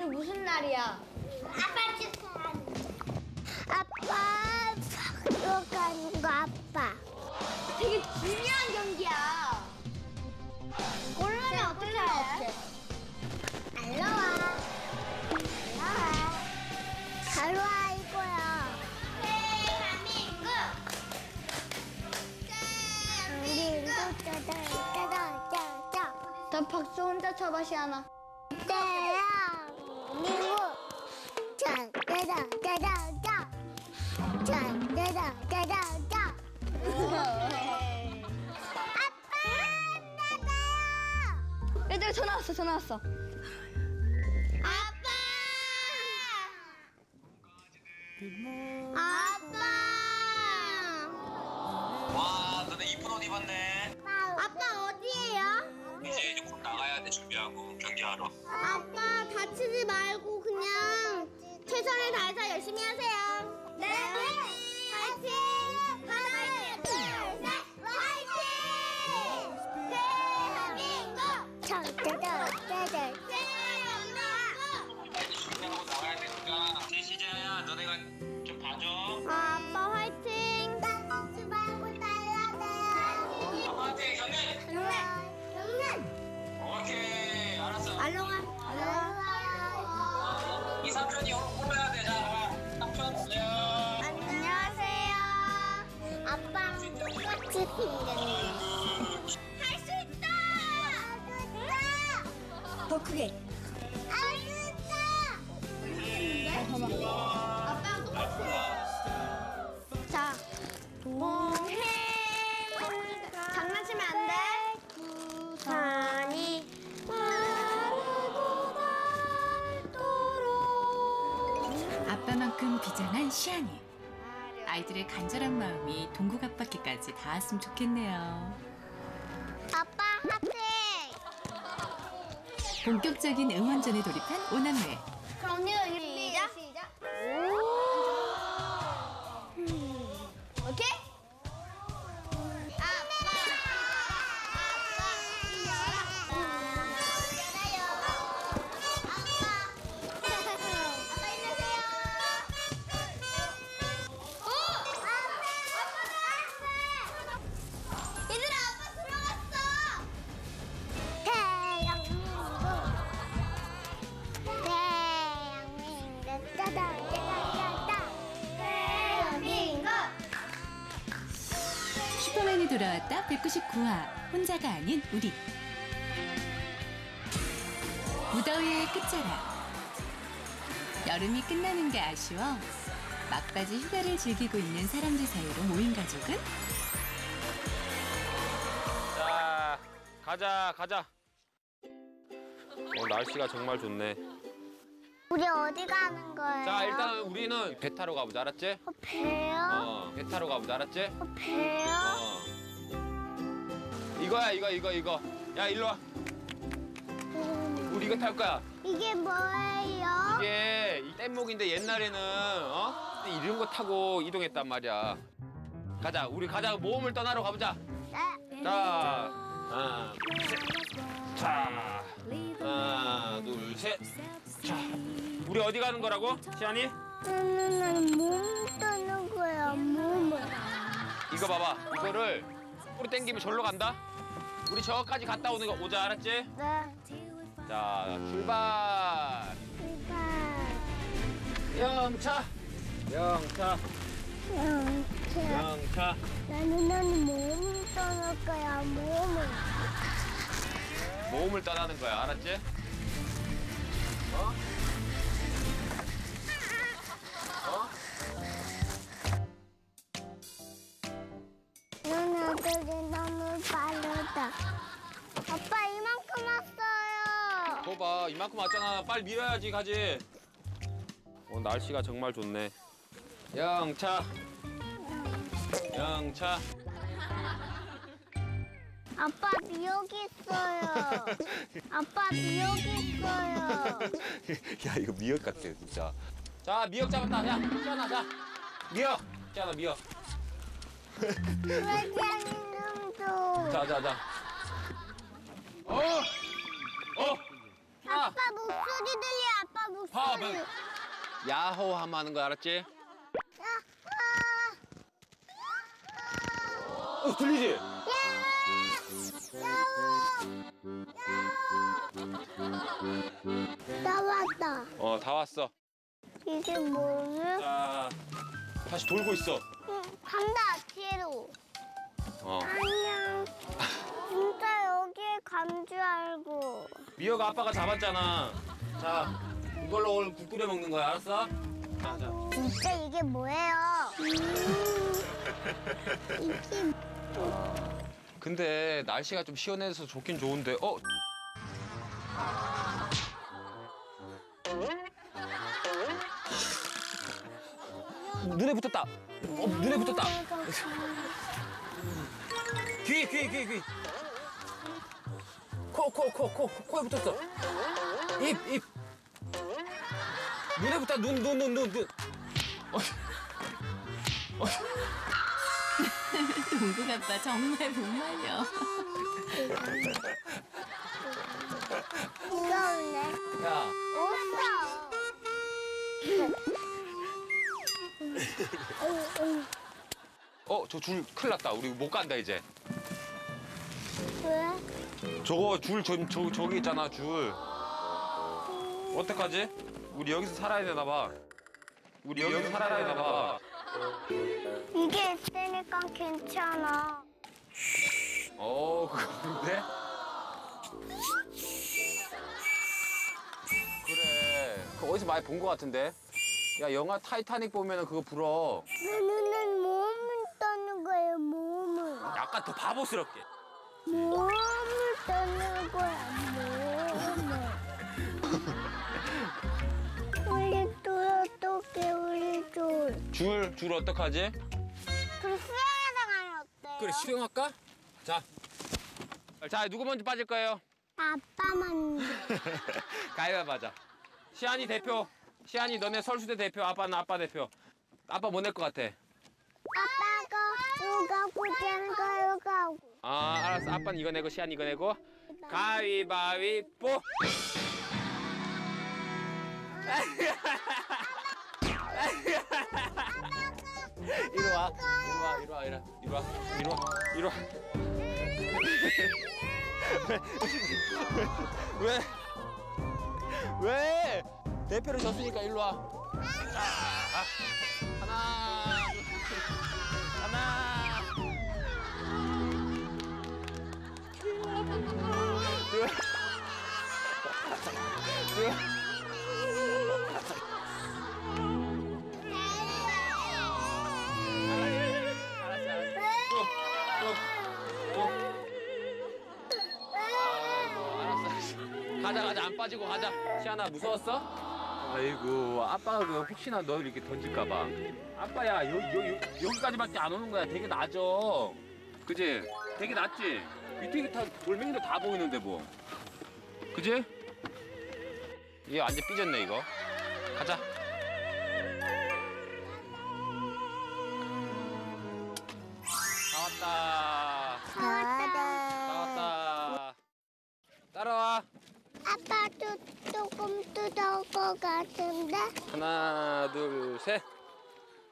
오늘 무슨 날이야? 아빠 축하한다. 아빠 학교 가는 거 아빠. 되게 중요한 경기야. 골라면 어떻게 해? 알러와. 알러와. 바로 와 이거야. 대한민국. 대한민국. 짜자자자자. 너 박수 혼자 쳐봐, 시아나. 대 한민국. 짜자자자자. 짜자자자자. 아빠 나가요. 얘들아, 전화 왔어, 전화 왔어. 아빠! 아빠! 와, 너네 이쁜 옷 입었네. 아빠 어디에요? 이제 이제 곧 나가야 돼 준비하고 경기하러. 아빠 다치지 말고 그냥 최선을 다해서 열심히 하세요. 네. 화이팅! 오케이, 알았어. 알롱아. 알롱아. 이 삼촌이 오늘 뽑아야 돼. 자, 삼촌 안녕. 안녕하세요. 아빠랑 똑같이 생겼네. 할수 있다! 할수 있다! 더 크게. 아빠만큼 비장한 시안이. 아이들의 간절한 마음이 동국 앞바퀴까지 닿았으면 좋겠네요. 아빠 하트! 본격적인 응원전에 돌입한 오남매. 그럼 언니가. 돌아왔다 199화 혼자가 아닌 우리. 무더위의 끝자락. 여름이 끝나는 게 아쉬워 막바지 휴가를 즐기고 있는 사람들 사이로 모인 가족은 자, 가자, 가자. 어, 날씨가 정말 좋네. 우리 어디 가는 거예요? 자, 일단 우리는 배 타러 가보자, 알았지? 어, 배요? 어, 배 타러 가보자, 알았지? 어, 배요? 어. 이거야, 이거, 이거, 이거. 야, 일로 와. 음, 우리 이거 탈 거야. 이게 뭐예요? 이게 이 뗏목인데 옛날에는 어? 이런 거 타고 이동했단 말이야. 가자, 우리 가자. 모험을 떠나러 가보자. 네. 자, 하나, 둘, 셋. 자, 하나, 둘, 셋. 자, 우리 어디 가는 거라고, 시안이? 나는 몸 떠는 거야, 몸을. 이거 봐봐. 이거를 꼬리 당기면 절로 간다. 우리 저까지 갔다 오는 거 오자, 알았지? 네. 자, 출발. 출발. 영차. 영차. 영차. 영차. 나는 나는 몸 떠날 거야, 몸을. 모험을 떠나는 거야, 알았지? 어? 누나들이 너무 빠르다. 아빠 이만큼 왔어요. 거 봐, 이만큼 왔잖아. 빨리 밀어야지, 가지. 어, 날씨가 정말 좋네. 영차. 영차. 아빠 미역 있어요. 아빠 미역 있어요. 야, 이거 미역 같아, 진짜. 자, 미역 잡았다. 야, 시원아, 자. 미역. 시원아, 미역. 자, 자, 자. 어! 어! 아, 아빠 목소리 들려. 아빠 파, 목소리. 야호 하면 하는 거 알았지? 어, 들리지? 나왔다. 어, 다 왔어. 이게 뭐지? 자, 다시 돌고 있어. 응, 간다 뒤로. 어. 안녕. 진짜 여기에 간 줄 알고. 미어가 아빠가 잡았잖아. 자, 이걸로 오늘 국 끓여 먹는 거야, 알았어? 자, 자. 진짜 이게 뭐예요? 이게 근데 날씨가 좀 시원해서 좋긴 좋은데, 어? 눈에 붙었다. 어, 눈에 붙었다. 귀, 귀, 귀, 귀. 코, 코, 코, 코, 코에 붙었어. 입, 입. 눈에 붙다, 눈, 눈, 눈, 눈, 눈. 동국 아빠 정말 못 말려. 무서운데. 야, 없어. 어, 저 줄 큰일 났다. 우리 못 간다, 이제. 왜? 저거 줄, 저, 저, 저기 있잖아, 줄. 어떡하지? 우리 여기서 살아야 되나 봐. 우리 여기서 살아야 되나 봐. 이게 있으니까 괜찮아. 어, 그런데? 그래. 그 어디서 많이 본 것 같은데? 야, 영화 타이타닉 보면 은 그거 불어. 내 눈은 몸을 떠는 거예요, 몸을. 약간 더 바보스럽게. 몸을 떠는 거야, 몸을. 우리 또 어떡해, 우리 둘. 줄, 줄 어떡하지? 그럼 수영하다 가면 어때요? 그래, 수영할까? 자. 자, 누구 먼저 빠질 거예요? 아빠만. 가위바위보 하자. 시안이 대표. 시안이 너네 설수대 대표. 아빠는 아빠 대표. 아빠 뭐낼것 같아? 아빠가 거 요가 하고. 아, 알았어. 아빠는 이거 내고 시안이 이거 내고. 가위바위보. 이리 와. 이리 와. 이리 와. 이리 와. 이리 와. 이리 와. 이리 와. 왜? 왜? 대표를 졌으니까 일로 와. 자, 아. 하나, 둘, 하나, 둘, 둘. 알았어, 알았어. 또, 또, 또. 아이고, 알았어, 알았어. 가자, 가자. 안 빠지고 가자. 시아나 무서웠어? 아이고, 아빠가 그 혹시나 너 이렇게 던질까봐. 아빠야, 여, 여, 여, 여기까지밖에 안 오는 거야. 되게 낮어. 그지? 되게 낮지? 다 돌멩이도 다 보이는데 뭐. 그지? 이게 완전 삐졌네, 이거. 가자.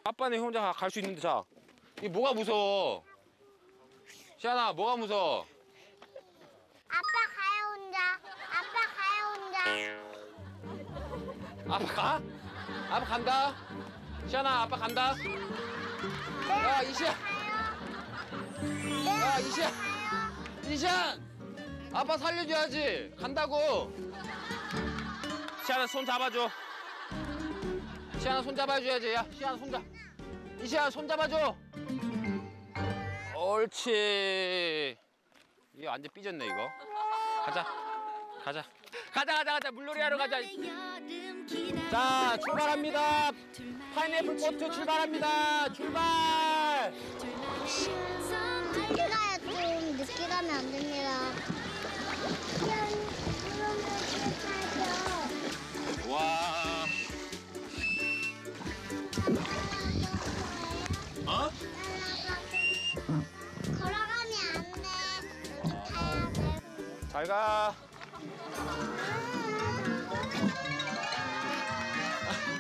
아빠는 혼자 갈 수 있는데 자. 이게 뭐가 무서워? 시아나, 뭐가 무서워? 아빠 가요 혼자. 아빠 가요 혼자. 아빠 가? 아빠 간다. 시아나, 아빠 간다. 야, 이시야. 야, 이시야. 이시안. 아빠 살려줘야지. 간다고. 시아나 손 잡아줘. 시아나 손 잡아줘야지. 야, 시아나 손 잡. 이시야 손 잡아줘. 옳지. 이게 완전 삐졌네 이거. 가자. 가자. 가자 가자 가자 물놀이 하러 가자. 자 출발합니다. 파인애플 보트 출발합니다. 출발. 빨리 가야 좀 늦게 가면 안 됩니다. 와. 어? 걸어가면 안 돼. 가야 돼. 잘 가.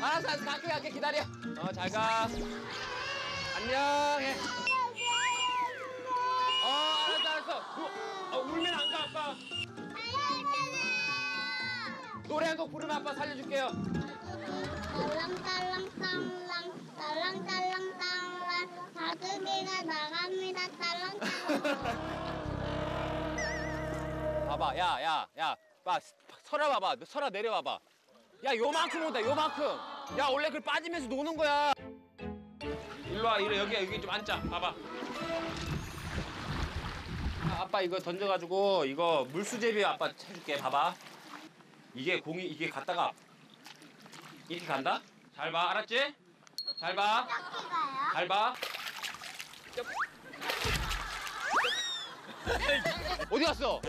알았어 갈게 갈게. 기다려. 어 잘 가. 안녕해. 어 알았어 알았어. 어, 어, 울면 안 가 아빠. 노래 한 곡 부르면 아빠 살려줄게요. 딸랑딸랑딸랑 딸랑딸랑딸랑. 다둥이가 나갑니다 딸랑딸랑. 봐봐 야 야야. 봐 설아 봐봐 설아 내려와봐. 야 요만큼 온다 요만큼. 야 원래 그 빠지면서 노는 거야. 일로 와 이리 여기 여기 좀 앉자. 봐봐. 아, 아빠 이거 던져가지고 이거 물수제비 아빠 해줄게. 봐봐. 이게 공이 이게 갔다가 이렇게 간다? 잘 봐. 알았지 잘봐 가요? 잘봐 어디 갔어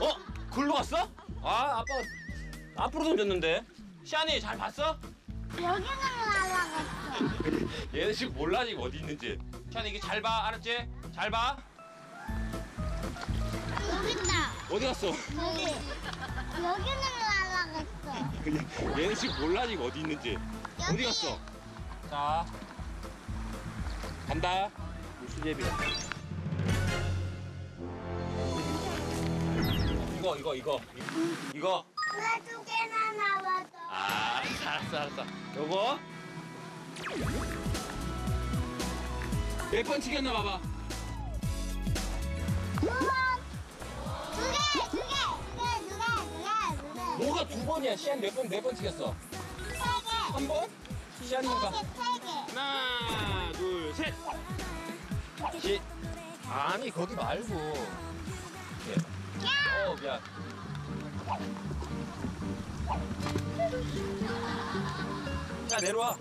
어? 글로 갔어? 아, 아빠 앞으로 던졌는데. 시안이 잘 봤어? 여기는 날라갔어 얘는 지금 몰라 지금 어디 있는지. 시안이 이게 잘 봐, 알았지? 잘 봐. 여기 있다 어디 갔어? 여기 여기는 날라갔어 얘는 지금 몰라 지금 어디 있는지. 어디 갔어? 자, 간다. 물수제비야. 이거 이거 이거 이거. 왜 두 개나 나왔어 아, 알았어, 알았어. 요거. 몇 번 튀겼나 봐봐. 두 개 두개두개두개두개두개 뭐가 두 번이야? 시안 몇 번, 몇번 튀겼어? 한 번? 시안이가. 하나, 둘, 셋. 시. 아니, 거기 말고. 예. 어, 미안. 야, 내려와.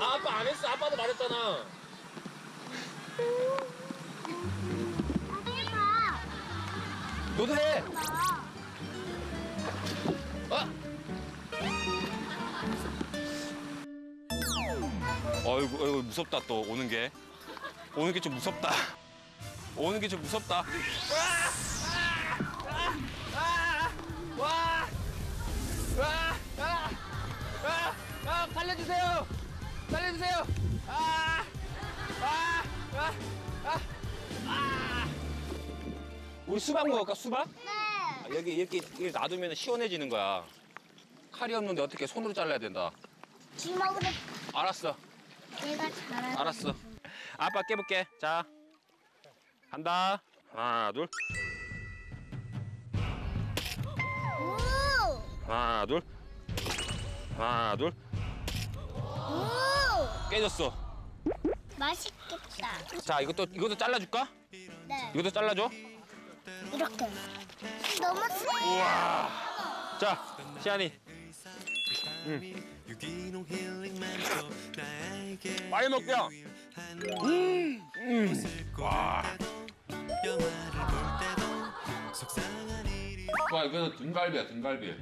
아, 아빠 안 했어. 아빠도 말했잖아. 너도 해. 어? 어이구, 어이구 무섭다 또. 오는 게. 오는 게 좀 무섭다. 오는 게 좀 무섭다. 살려주세요. 살려주세요. 아, 아 아 아 아 우리 수박 먹을까 수박? 아, 여기 이렇게, 이렇게 놔두면 시원해지는 거야 칼이 없는데 어떻게 손으로 잘라야 된다 주먹으로 알았어 내가 잘하는 알았어. 아빠 깨볼게. 자, 간다. 하나, 둘. 오! 하나, 둘. 하나, 둘. 오! 깨졌어. 맛있겠다. 자, 이것도 이것도 잘라줄까? 네. 이것도 잘라줘. 이렇게. 너무 세. 우와. 자, 시안이. 나에게 빨리 먹자. 음, 음. 와. 와, 이거는 등갈비야, 등갈비.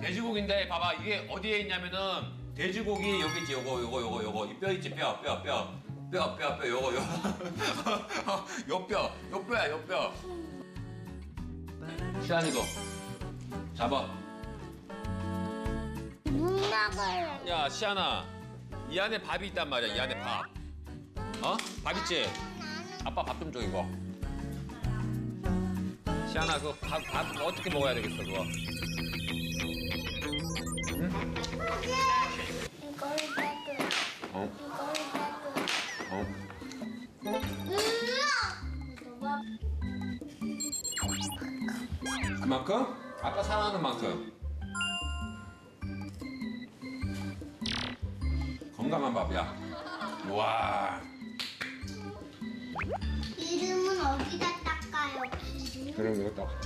돼지고기인데 봐봐, 이게 어디에 있냐면은 돼지고기 여기 있지, 요거, 요거, 요거, 요거. 이 뼈 있지, 뼈, 뼈, 뼈. 뼈, 뼈, 뼈, 요거, 요거. 요 뼈, 요 뼈야, 요 뼈. 시안이도 잡아. 야, 시안아. 이 안에 밥이 있단 말이야, 이 안에 밥. 어? 밥 있지? 아빠 밥 좀 줘, 이거. 시안아, 그거 밥, 밥 어떻게 먹어야 되겠어, 그거? 이걸 빼고. 어? 만큼? 아빠 사랑하는 만큼. 건강한 밥이야. 와. 이름은 어디다 닦아요? 기름? 그럼 이거 딱.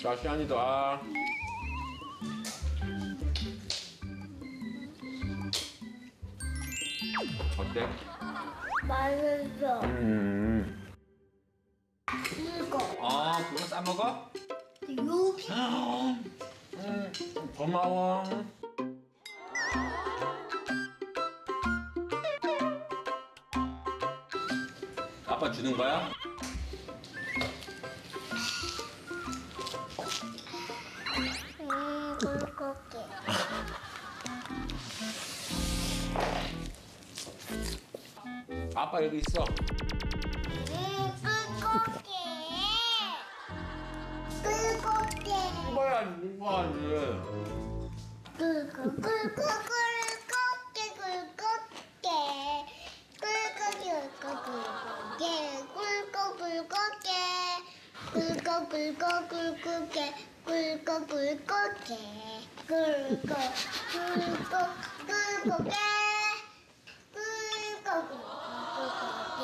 자, 시안이도 아. 어때? 맛있어. 음. 이거. 아, 그거 싸 먹어? 여기. 음, 고마워. 아빠 주는 거야? 음, 꿀꺽게. 아빠 여기 있어. 음, 꿀꺽 게. 꿀꺽게. 이봐야 이봐야지. 꿀꺽, 꿀꺽, 꿀꺽게, 꿀꺽게. 꿀꺽, 꿀꺽, 꿀꺽게. 꿀꺽, 꿀꺽게. 꿀꺽, 꿀꺽, 꿀꺽게. 꿀꺽, 꿀꺽게. 꿀꺽, 꿀꺽, 꿀꺽게. 꿀꺽, 꿀꺽게.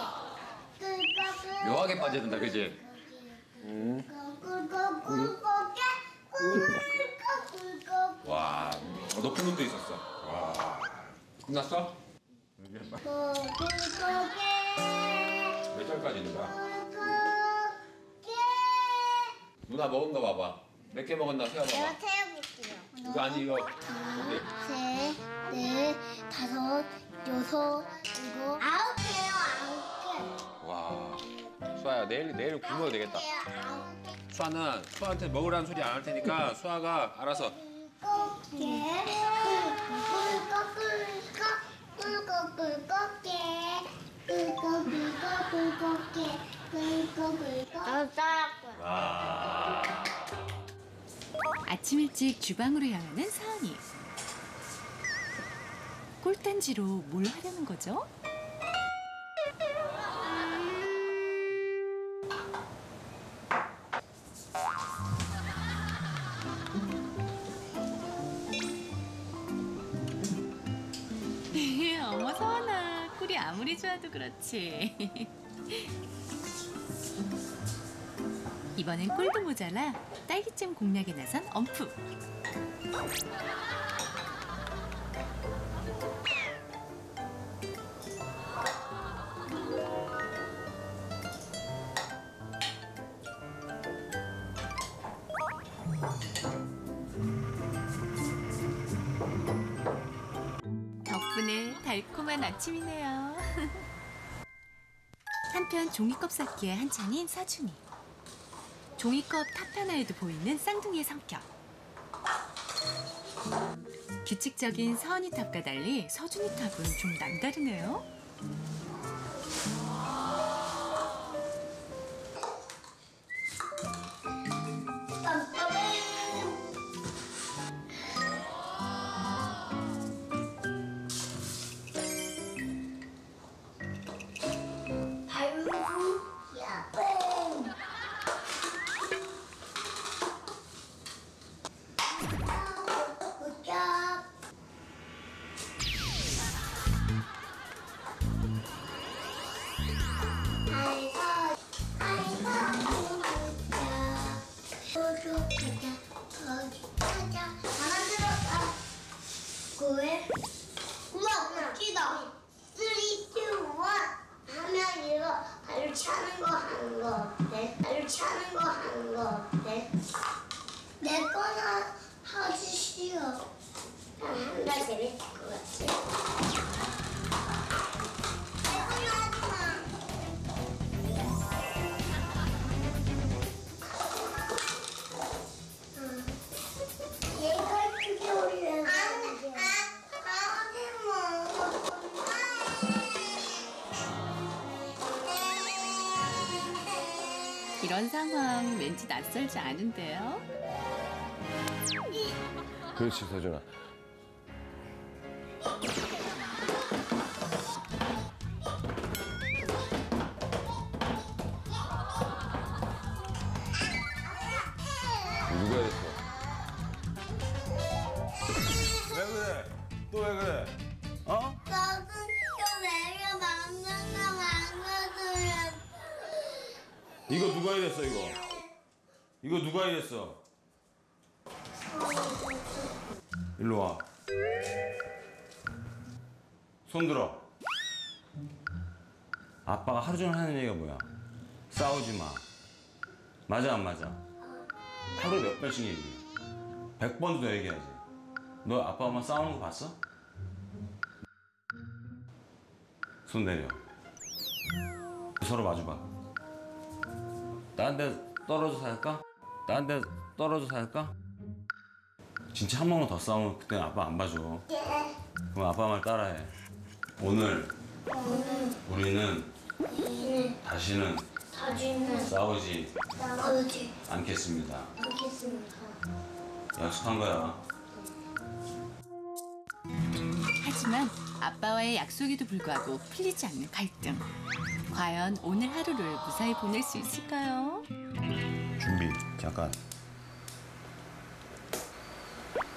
꿀꺽, 묘하게 빠져든다, 그지? 꿀꺽, 꿀꺽게. 꿀꺽, 꿀꺽. 와, 어, 높은 눈도 있었어. 와, 끝났어? 몇 절까지 있는 거야? 누나 먹은 거 봐봐. 몇 개 먹었나 세어봐봐. 세어볼게요. 이거 아니 이거. 여기. 셋, 넷, 다섯, 여섯, 일곱, 아홉 개요, 아홉 와, 수아야 내일 내일 개. 굶어도 되겠다. 개요, 아홉 개. 수아는 수아한테 먹으라는 소리 안 할 테니까 수아가 알아서. 아침 일찍 주방으로 향하는 서은이. 꿀단지로 뭘 하려는 거죠? 그렇지 이번엔 꿀도 모자라 딸기잼 공략에 나선 엄프 덕분에 달콤한 아침이네요. 한편 종이컵 쌓기에 한창인 서준이. 종이컵 탑 하나에도 보이는 쌍둥이의 성격. 규칙적인 서언이 탑과 달리 서준이 탑은 좀 남다르네요. 낯설지 않은데요. 그렇지 서준아 누가 했어? 왜 그래? 또 왜 그래? 어? 너도 좀 내려 만나나 만나줘야 이거 누가 이랬어 이거? 이거 누가 이랬어? 일로 와. 손 들어. 아빠가 하루 종일 하는 얘기가 뭐야? 싸우지 마. 맞아 안 맞아? 하루에 몇 번씩 얘기해? 백 번도 더 얘기하지. 너 아빠 엄마 싸우는 거 봤어? 손 내려. 서로 마주봐. 딴 데 떨어져 살까? 딴 데 떨어져 살까? 진짜 한 번만 더 싸우면 그때는 아빠 안 봐줘. 그럼 아빠 말 따라해. 오늘 우리는 다시는 다시는 싸우지 나가지 않겠습니다. 않겠습니다. 약속한 거야. 하지만 아빠와의 약속에도 불구하고 풀리지 않는 갈등. 과연 오늘 하루를 무사히 보낼 수 있을까요? 준비 잠깐.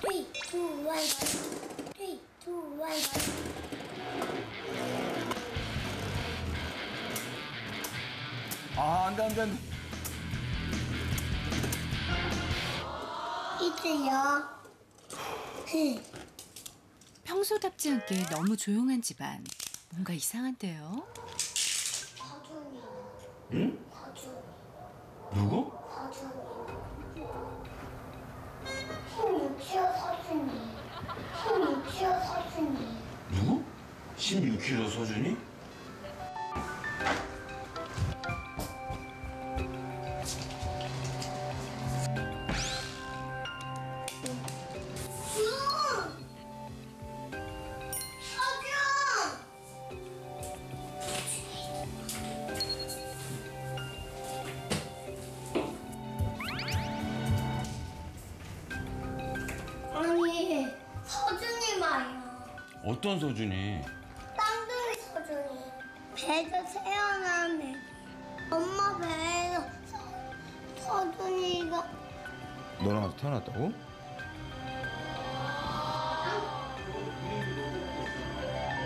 3, 2, 1, 3, 2, 1. 아 안 돼 안 돼 안 돼. 이제요. 히. 평소답지 않게 너무 조용한 집안. 뭔가 이상한데요? 사준이. 응? 사준. 누구? 16kg 서준이? 태어났다고?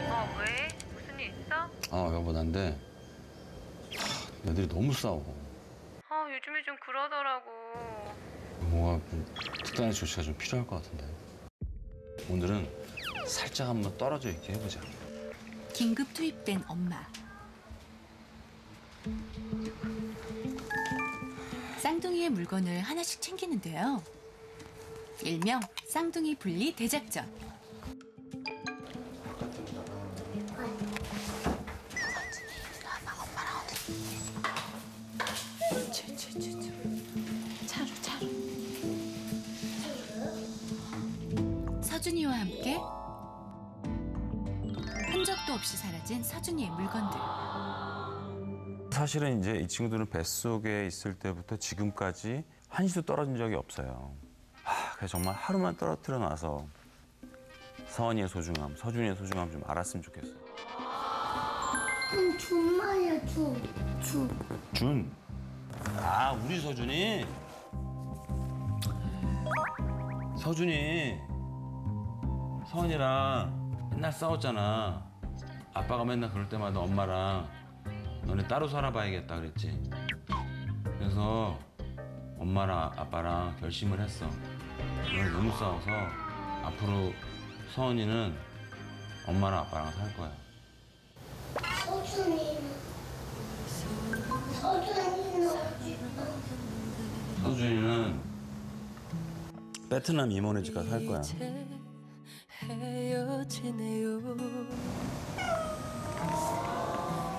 어, 왜? 무슨 일 있어? 아 여보 난데 하, 애들이 너무 싸워. 아, 요즘에 좀 그러더라고. 뭔가 좀 특단의 조치가 좀 필요할 것 같은데. 오늘은 살짝 한번 떨어져 있게 해보자. 긴급 투입된 엄마. 쌍둥이의 물건을 하나씩 챙기는데요. 일명 쌍둥이 분리 대작전. 서준이와 함께 흔적도 없이 사라진 서준이의 물건들. 사실은 이제 이 친구들은 뱃속에 있을 때부터 지금까지 한시도 떨어진 적이 없어요. 하, 그래서 정말 하루만 떨어뜨려 놔서 서원이의 소중함, 서준이의 소중함 좀 알았으면 좋겠어. 그럼 준 말이야, 준. 준. 준. 아, 우리 서준이. 서준이. 서원이랑 맨날 싸웠잖아. 아빠가 맨날 그럴 때마다 엄마랑 너네 따로 살아봐야겠다 그랬지. 그래서 엄마랑 아빠랑 결심을 했어. 너네 너무 싸워서 앞으로 서원이는 엄마랑 아빠랑 살 거야. 서준이는. 서준이는 어디? 서준이는 베트남 이모네 집 가서 살 거야. 헤어지네요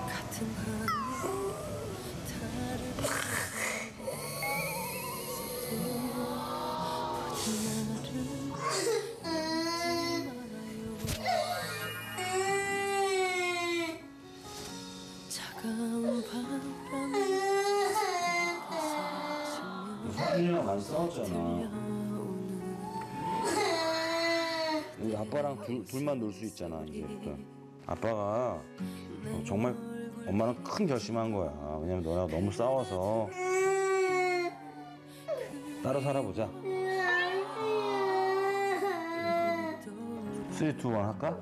같은 하늘 다른 아빠랑 둘, 둘만 놀 수 있잖아 이제부터. 아빠가 어, 정말 엄마랑 큰 결심한 거야. 왜냐면 너랑 너무 싸워서 따로 살아보자. 3, 2, 1 할까?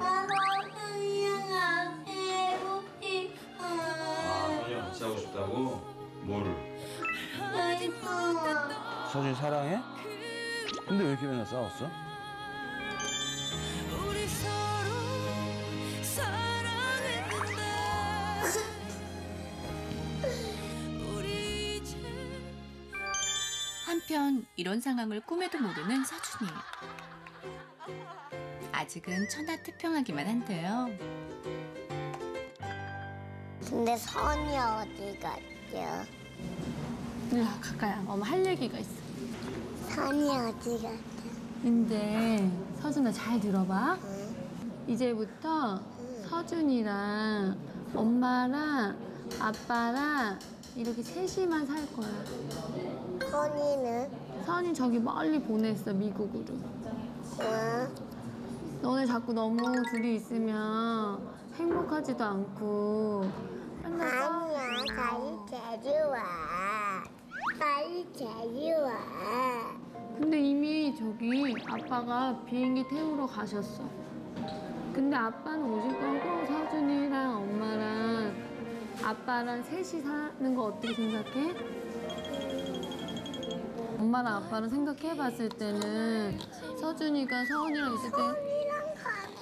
아. 아, 서준이랑 같이 하고 싶다고? 뭐를? 서준이 사랑해? 근데 왜 이렇게 맨날 싸웠어? 한편 이런 상황을 꿈에도 모르는 서준이. 아직은 천하태평하기만 한데요. 근데 선이 어디 갔죠? 와, 가까이 와. 엄마 할 얘기가 있어. 선이 어디 갔죠? 근데 서준아 잘 들어봐. 이제부터 서준이랑 엄마랑 아빠랑 이렇게 셋이만 살 거야. 선이는? 선이 저기 멀리 보냈어 미국으로. 응? 너네 자꾸 너무 둘이 있으면 행복하지도 않고 맨날 싸우고. 아니야, 빨리 데려와. 빨리 데려와. 근데 이미 저기 아빠가 비행기 태우러 가셨어. 근데 아빠는 오실 거고 서준이랑 엄마랑 아빠랑 셋이 사는 거 어떻게 생각해? 엄마랑 아빠랑 생각해봤을 때는 서준이가 서원이랑 있을 때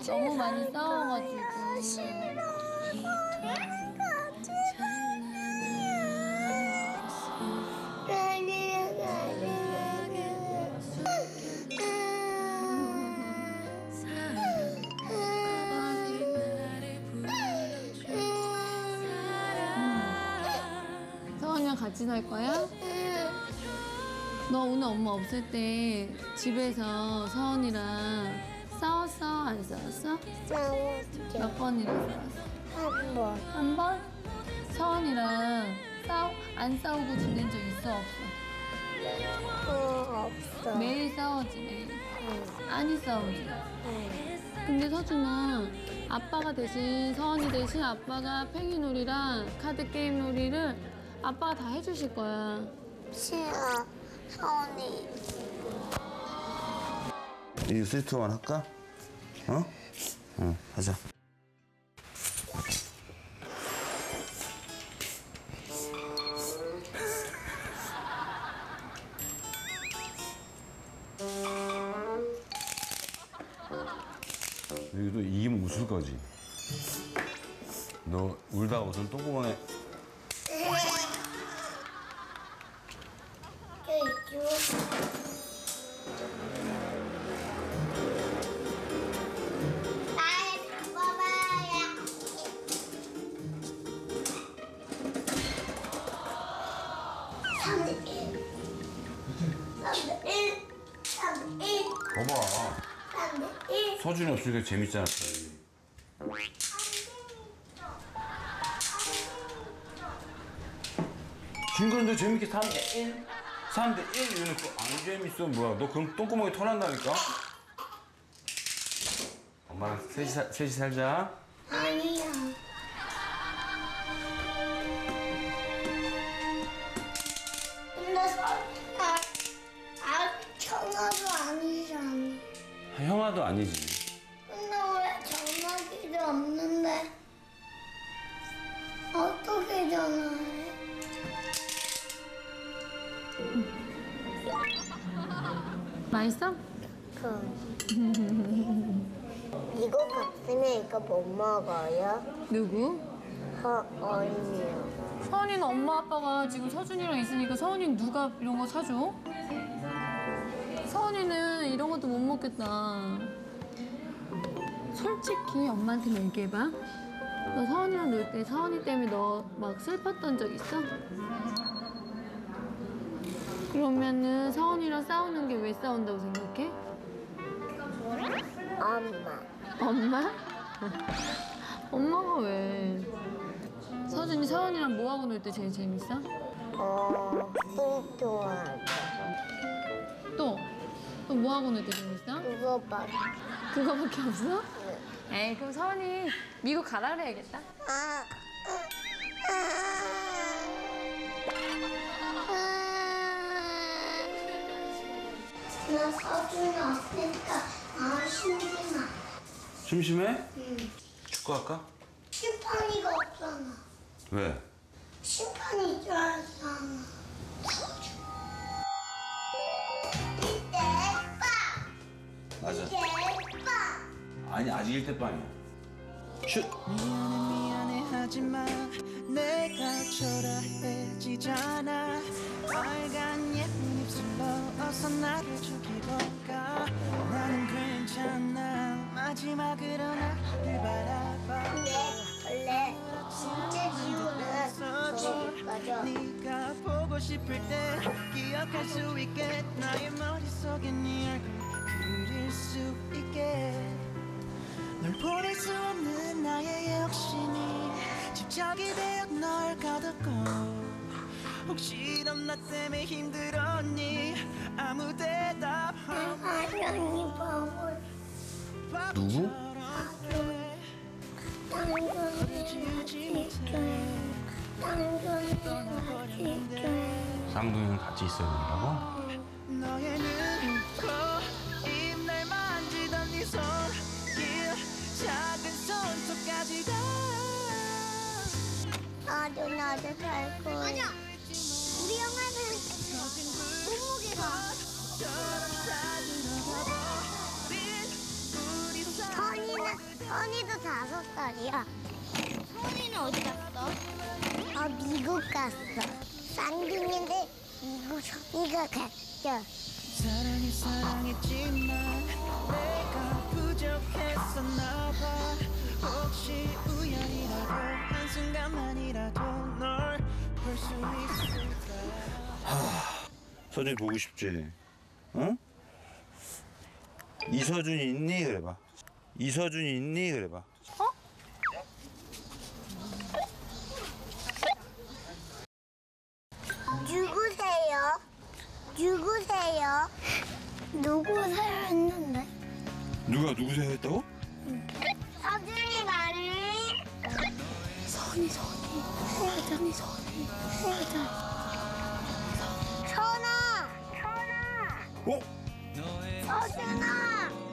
너무 많이 살 싸워가지고. 살래요. 서원이랑 같이 살 거야? 너 오늘 엄마 없을 때 집에서 서원이랑 싸웠어? 안 싸웠어? 싸웠죠. 몇 번이나 싸웠어? 한 번. 한 번? 서원이랑 싸우, 안 싸우고 지낸 적 있어 없어? 어, 없어. 매일 싸우지 매일 응. 많이 싸우지 응. 근데 서준아 아빠가 대신 서원이 대신 아빠가 팽이 놀이랑 카드 게임 놀이를 아빠가 다 해주실 거야 싫어. 선이. 이 스위트원 할까? 어? 응, 하자. 여기도 이기면 웃을 거지. 너 울다 웃은 똥구멍에 저 있죠. 나의 잡아봐야. 삼십 일. 삼십 일. 삼십 일. 봐봐. 삼십 일. 서준이 없으니까 재밌잖아. 중간도 재밌게 3대 1? 3대 1 이러니까 안 재밌어 뭐야 너 그럼 똥구멍이 털난다니까? 엄마랑 셋이, 사, 셋이 살자 아니야. 근데 서, 아, 아, 청아도 아니잖아. 형아도 아니지 못 먹어요? 누구? 어, 언니요. 서원이는 엄마 아빠가 지금 서준이랑 있으니까 서원이는 누가 이런 거 사줘? 서원이는 이런 것도 못 먹겠다. 솔직히 엄마한테 얘기해봐. 너 서원이랑 놀 때 서원이 때문에 너 막 슬펐던 적 있어? 그러면은 서원이랑 싸우는 게 왜 싸운다고 생각해? 엄마. 엄마? 엄마가 왜? 서준이 서원이랑 뭐하고 놀 때 제일 재밌어? 어, 술 좋아하고. 또? 또 뭐하고 놀 때 재밌어? 그거 봐. 그거밖에 없어? 에이 그럼 서원이 미국 가라 그래야겠다 아, 나 서준이 없으니까 아 심심해. 심심해? 축구 할까? 심판이가 없잖아. 왜? 심판이 줄 알았잖아. 이때 빵! 맞아 이때 빵! 아니 아직 1대 빵이야 슛! 미안해 하지마 내가 초라해지잖아 빨간 예쁜 입술로 어서 나를 죽이러 가 나는 괜찮아 마지막으로 나를 바라봐 근데 원래 진짜 지우 맞아. 네가 보고 싶을 때 기억할 수 있게 나의 머릿속에 네 얼굴 그릴 수 있게 널 보낼 수 없는 나의 욕심이 집착이 되어 널 가뒀고 혹시 넌 나 때문에 힘들었니 아무 대답 아니 언니 바보. 누구? 쌍둥이는 같이 있어야 된다고? 나도 나도 갈 거야. 맞아. 우리 영화는 몸무게가 선이는 선이도 다섯 살이야. 선이는 어디 갔어? 아 미국 갔어. 쌍둥이인데 미국 선이가 갔어. 사랑해 사랑했지만 내가 부족했었나 봐 혹시 우연이라도 한순간만이라도 널 볼 수 있을까 서준이 보고 싶지? 응? 이서준이 있니? 그래봐. 이서준이 있니? 그래봐. 누구세요? 누구세요? 누구세요 했는데? 누가 누구세요 했다고? 서준이 말해. 선이 선이 선이 선이 선아 선아 어? 서준아 너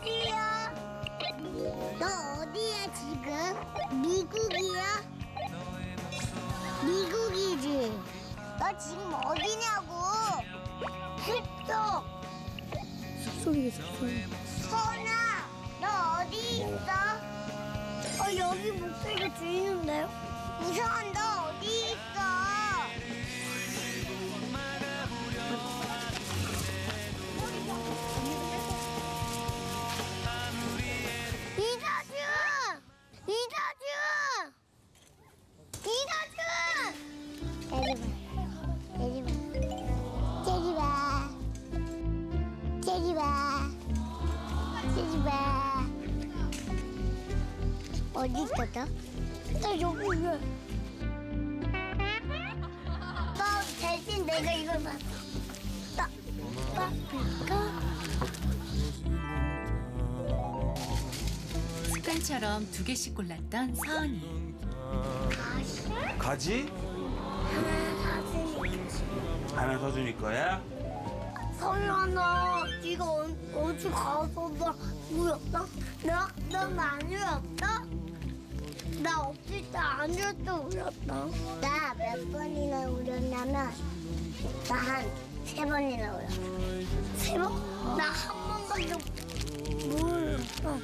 어디야? 너 어디야 지금? 미국이야? 미국이지. 너 지금 어디냐고? 숲속. 숲속이지 숲속. 선아 너 어디 있어? 어 여기 목소리가 들리는데요? 우선 너 어디 있어? 이다준! 이다준! 때리마. 때리마. 때리마. 때리마. 어디 있었어? 나 여기 왜? 나 대신 내가 이걸 봤어. 나, 나, 나. 습관처럼 두 개씩 골랐던 서은이. 가지? 하나 서준이 거야? 서연아, 네가 어, 어디 가서 나 울었다? 나, 난안 울었다? 나 없을 때안때 울었다. 나 몇 번이나 울었냐면 나 한 세 번이나 울었어. 세 번? 나 한 번밖에 못 울었어.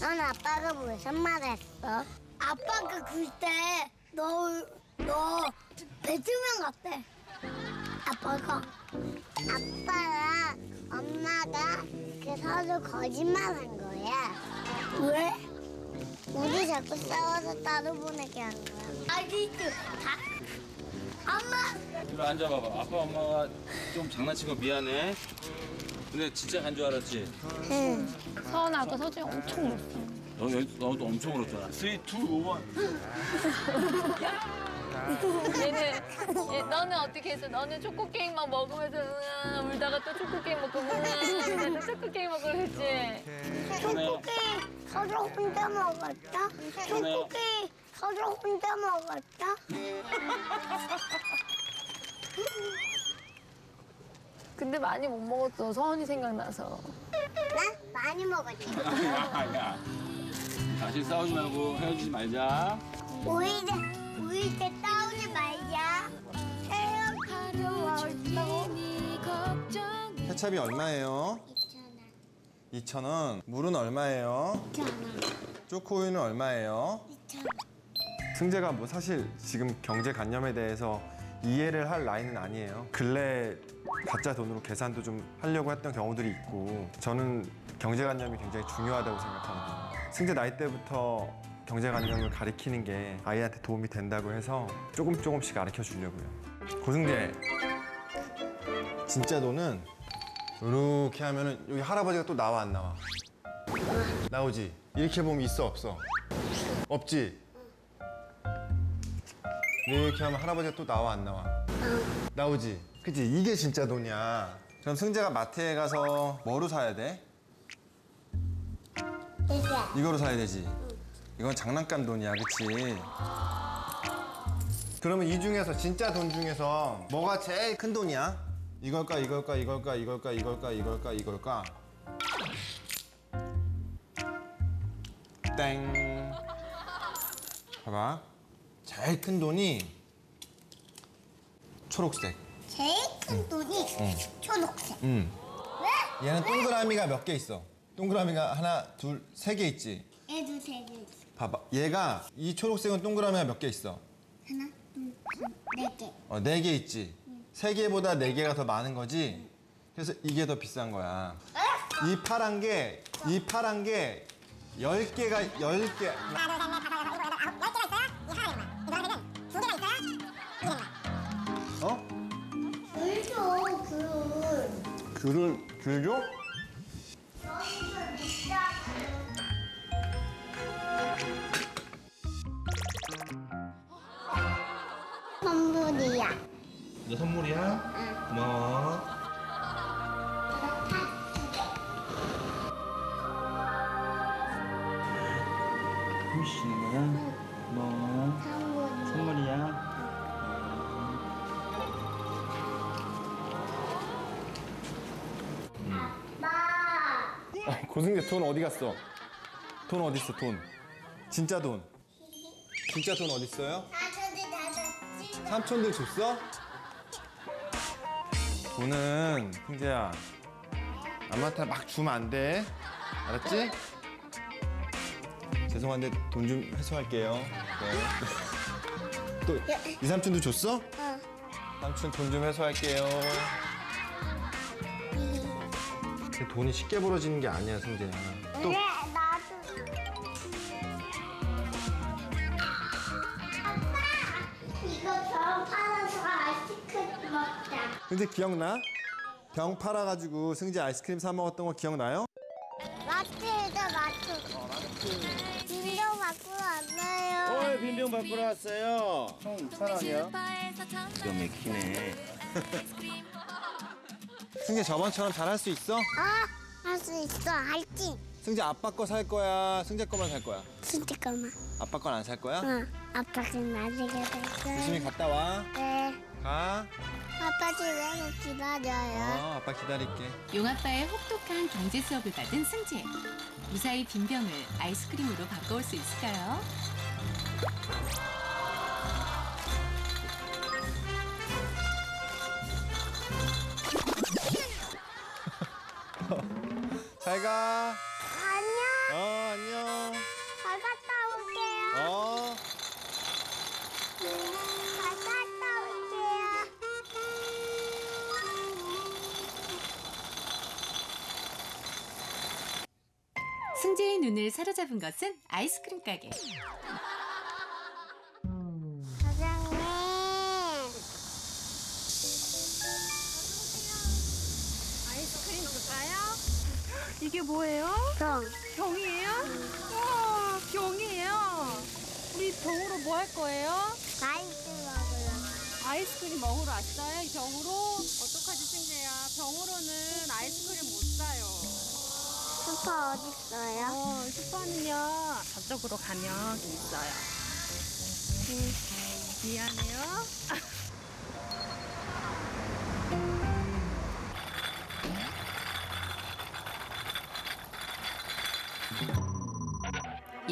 넌 아빠가 무슨 말 했어? 아빠가 그때 너, 너 배트맨 같대. 아빠가 아빠랑 엄마가 그 서로 거짓말 한 거야. 왜? 우리 자꾸 싸워서 따로 보내게 한 거야. 아직도 다 엄마 이리 앉아봐봐. 아빠 엄마가 좀 장난친 거 미안해. 근데 진짜 간 줄 알았지? 응. 서은아 아까 서준이 엄청 울었어. 너, 너도 엄청 울었잖아. 3, 2, 1. 얘는 얘, 너는 어떻게 했어? 너는 초코 케이크 막 먹으면서 으아, 울다가 또 초코 케이크 먹고 으아, 초코 케이크 먹고 그랬지. 초코케 서로 혼자 먹었다. 초코케 서로 혼자 먹었다. 근데 많이 못 먹었어. 서은이 생각나서. 나 많이 먹었지. 야, 다시 싸우지 말고 헤어지지 말자. 우리 이제 우리 이제 싸우지 말자. 헤어지지 말자. 케찹이 얼마예요? 2,000원. 물은 얼마예요? 초코우유는 얼마예요? 승재가 뭐 사실 지금 경제관념에 대해서 이해를 할 나이는 아니에요. 근래 가짜 돈으로 계산도 좀 하려고 했던 경우들이 있고 저는 경제관념이 굉장히 중요하다고 생각하거든요. 승재 나이 때부터 경제관념을 가리키는 게 아이한테 도움이 된다고 해서 조금 조금씩 가르쳐 주려고요. 고승재, 진짜 돈은 이렇게 하면은 여기 할아버지가 또 나와 안 나와? 나오지. 이렇게 보면 있어 없어? 없지. 이렇게 하면 할아버지가 또 나와 안 나와? 나오지. 그치? 이게 진짜 돈이야. 그럼 승재가 마트에 가서 뭐로 사야 돼? 이거로 사야 되지. 이건 장난감 돈이야, 그치? 그러면 이 중에서 진짜 돈 중에서 뭐가 제일 큰 돈이야? 이걸까, 이걸까, 이걸까, 이걸까, 이걸까, 이걸까, 이걸까? 땡. 봐봐. 제일 큰 돈이 초록색. 제일 큰 돈이 초록색. 음. 얘는 동그라미가 몇 개 있어? 동그라미가 하나, 둘, 세 개 있지? 얘도 세 개 있어. 봐봐. 얘가 이 초록색은 동그라미가 몇 개 있어? 하나, 둘, 셋, 네 개. 어, 네 개 있지. 세 개보다 네 개가 더 많은 거지. 그래서 이게 더 비싼 거야. 이 파란 게, 이 파란 게, 열 개가, 열 개. 귤. 귤을, 귤 줘? 선물이야. 너 선물이야? 고마워. 돈 어디 갔어? 돈 어디 있어, 돈? 진짜 돈. 진짜 돈 어디 있어요? 다섯이 다섯지. 삼촌들 줬어? 돈은 승재야 아무한테 막 주면 안 돼. 알았지? 죄송한데 돈 좀 회수할게요. 네. 또 이 삼촌도 줬어? 어. 삼촌 돈 좀 회수할게요. 근데 돈이 쉽게 벌어지는 게 아니야, 승재야. 또 그래, 나도. 아빠, 이거 병 팔아서 아이스크림 먹자. 승재 기억나? 병 팔아가지고 승재 아이스크림 사 먹었던 거 기억나요? 마트에서 마트. 빈병 갖고 왔어요. 어, 빈병 바꾸러 왔어요. 형, 사랑이야? 기가 막히네. 승재 저번처럼 잘 할 수 있어? 아, 할수 있어. 할지. 승재 아빠 거 살 거야? 승재 거만 살 거야? 진짜 까만. 아빠 건 안 살 거야? 응. 아빠는 나중에 될 조심히 거야. 갔다 와. 네. 가. 아빠 집에서 기다려요. 어, 아빠 기다릴게. 용아빠의 혹독한 경제 수업을 받은 승재. 무사히 빈병을 아이스크림으로 바꿔올 수 있을까요? 잘 가. 안녕. 어, 안녕. 잘 갔다 올게요. 어. 잘 갔다 올게요. 승재의 눈을 사로잡은 것은 아이스크림 가게. 이게 뭐예요? 병. 병이에요? 와, 병이에요. 우리 병으로 뭐 할 거예요? 아이스 먹으러. 아이스크림 먹으러 왔어요? 이 병으로? 어떡하지, 승재야? 병으로는 아이스크림 못 사요. 슈퍼 어딨어요? 어, 슈퍼는요, 저쪽으로 가면 있어요. 미안해요.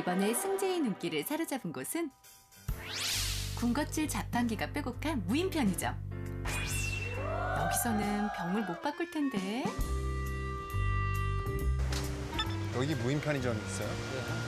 이번에 승재의 눈길을 사로잡은 곳은 군것질 자판기가 빼곡한 무인 편의점. 여기서는 병을 못 바꿀 텐데. 여기 무인 편의점 있어요? 어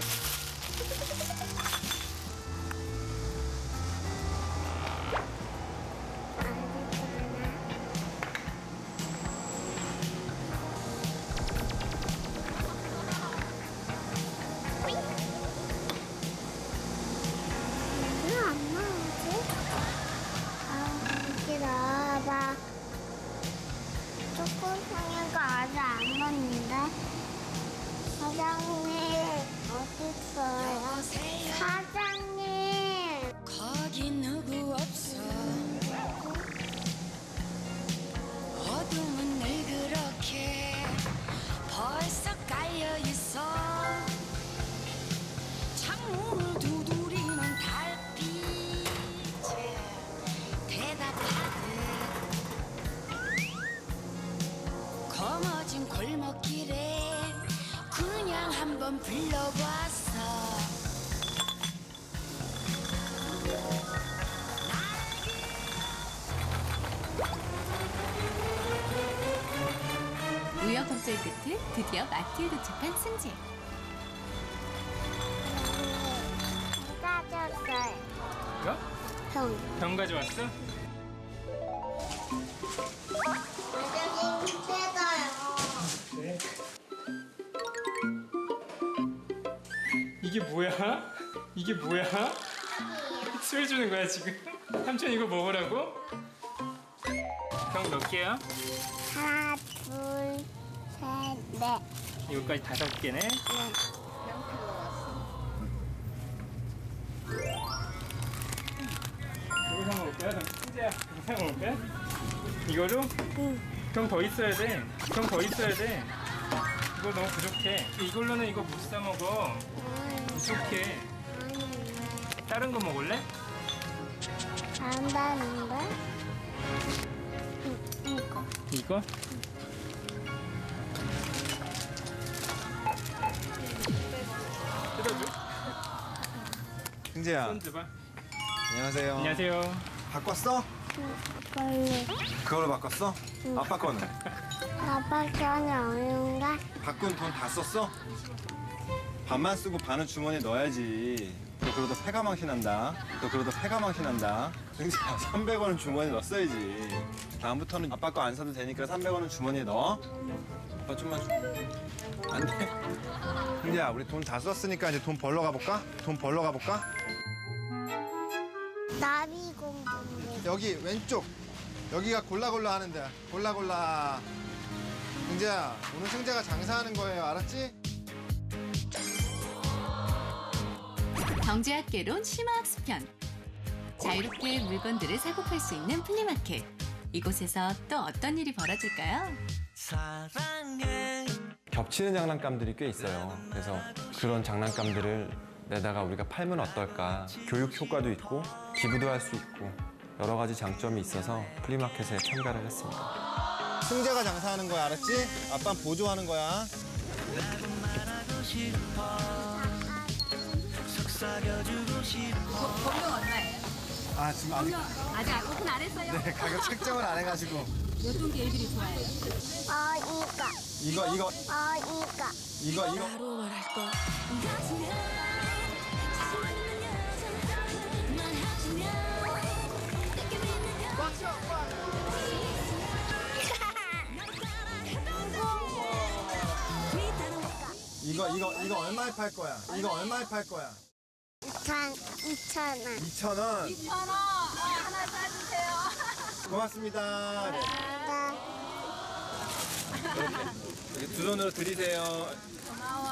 뭐야? 술 주는 거야 지금? 삼촌 이거 먹으라고? 병몇 개야? 하나, 둘, 셋, 넷. 이거까지 다섯 개네. 이거 사 먹을까요? 승재야, 이거 사 먹을까요? 이거로? 병더 있어야 돼. 병더 있어야 돼. 이거 너무 부족해. 이걸로는 이거 못 사 먹어. 부족해. 다른 거 먹을래? 안 다는데? 이거. 이거? 뜯어줘. 승재야. 손 줘봐. 안녕하세요. 안녕하세요. 바꿨어? 그걸로 바꿨어? 아빠 거는? 아빠 전이 없는가? 바꾼 돈 다 썼어? 반만 쓰고 반은 주머니에 넣어야지. 너 그러다 폐가 망신 한다. 너 그러다 폐가 망신 한다. 승재야, 300원은 주머니에 넣었어야지. 다음부터는 아빠 거 안 사도 되니까 300원은 주머니에 넣어. 아빠 좀만 줘. 안 돼? 승재야, 우리 돈 다 썼으니까 이제 돈 벌러 가볼까? 돈 벌러 가볼까? 나비 공주인데. 여기 왼쪽. 여기가 골라골라 하는 데야. 골라골라. 승재야, 오늘 승재가 장사하는 거예요. 알았지? 경제학개론 심화학습편. 자유롭게 물건들을 사고 팔 수 있는 flea market. 이곳에서 또 어떤 일이 벌어질까요? 사랑해 겹치는 장난감들이 꽤 있어요. 그래서 그런 장난감들을 내다가 우리가 팔면 어떨까. 교육 효과도 있고 기부도 할 수 있고 여러 가지 장점이 있어서 플리마켓에 참가를 했습니다. 승재가 장사하는 거야, 알았지? 아빠는 보조하는 거야. 말하고 싶어 속삭여주고 싶어 공룡 얼마예요? 아, 지금 아직 아직 안 오픈 안 했어요? 네, 가격 책정을 안 해가지고. 어떤 게 애들이 좋아해요? 어, 이거. 이거, 이거, 어, 이거. 이거, 이거. 바로 말할까 이거, 이거, 이거 얼마에 팔 거야? 이거 얼마에 팔 거야? 2천, 2천 원. 2천 원. 2천 원 하나 싸주세요. 고맙습니다. 네. 이렇게 두 손으로 드리세요. 고마워.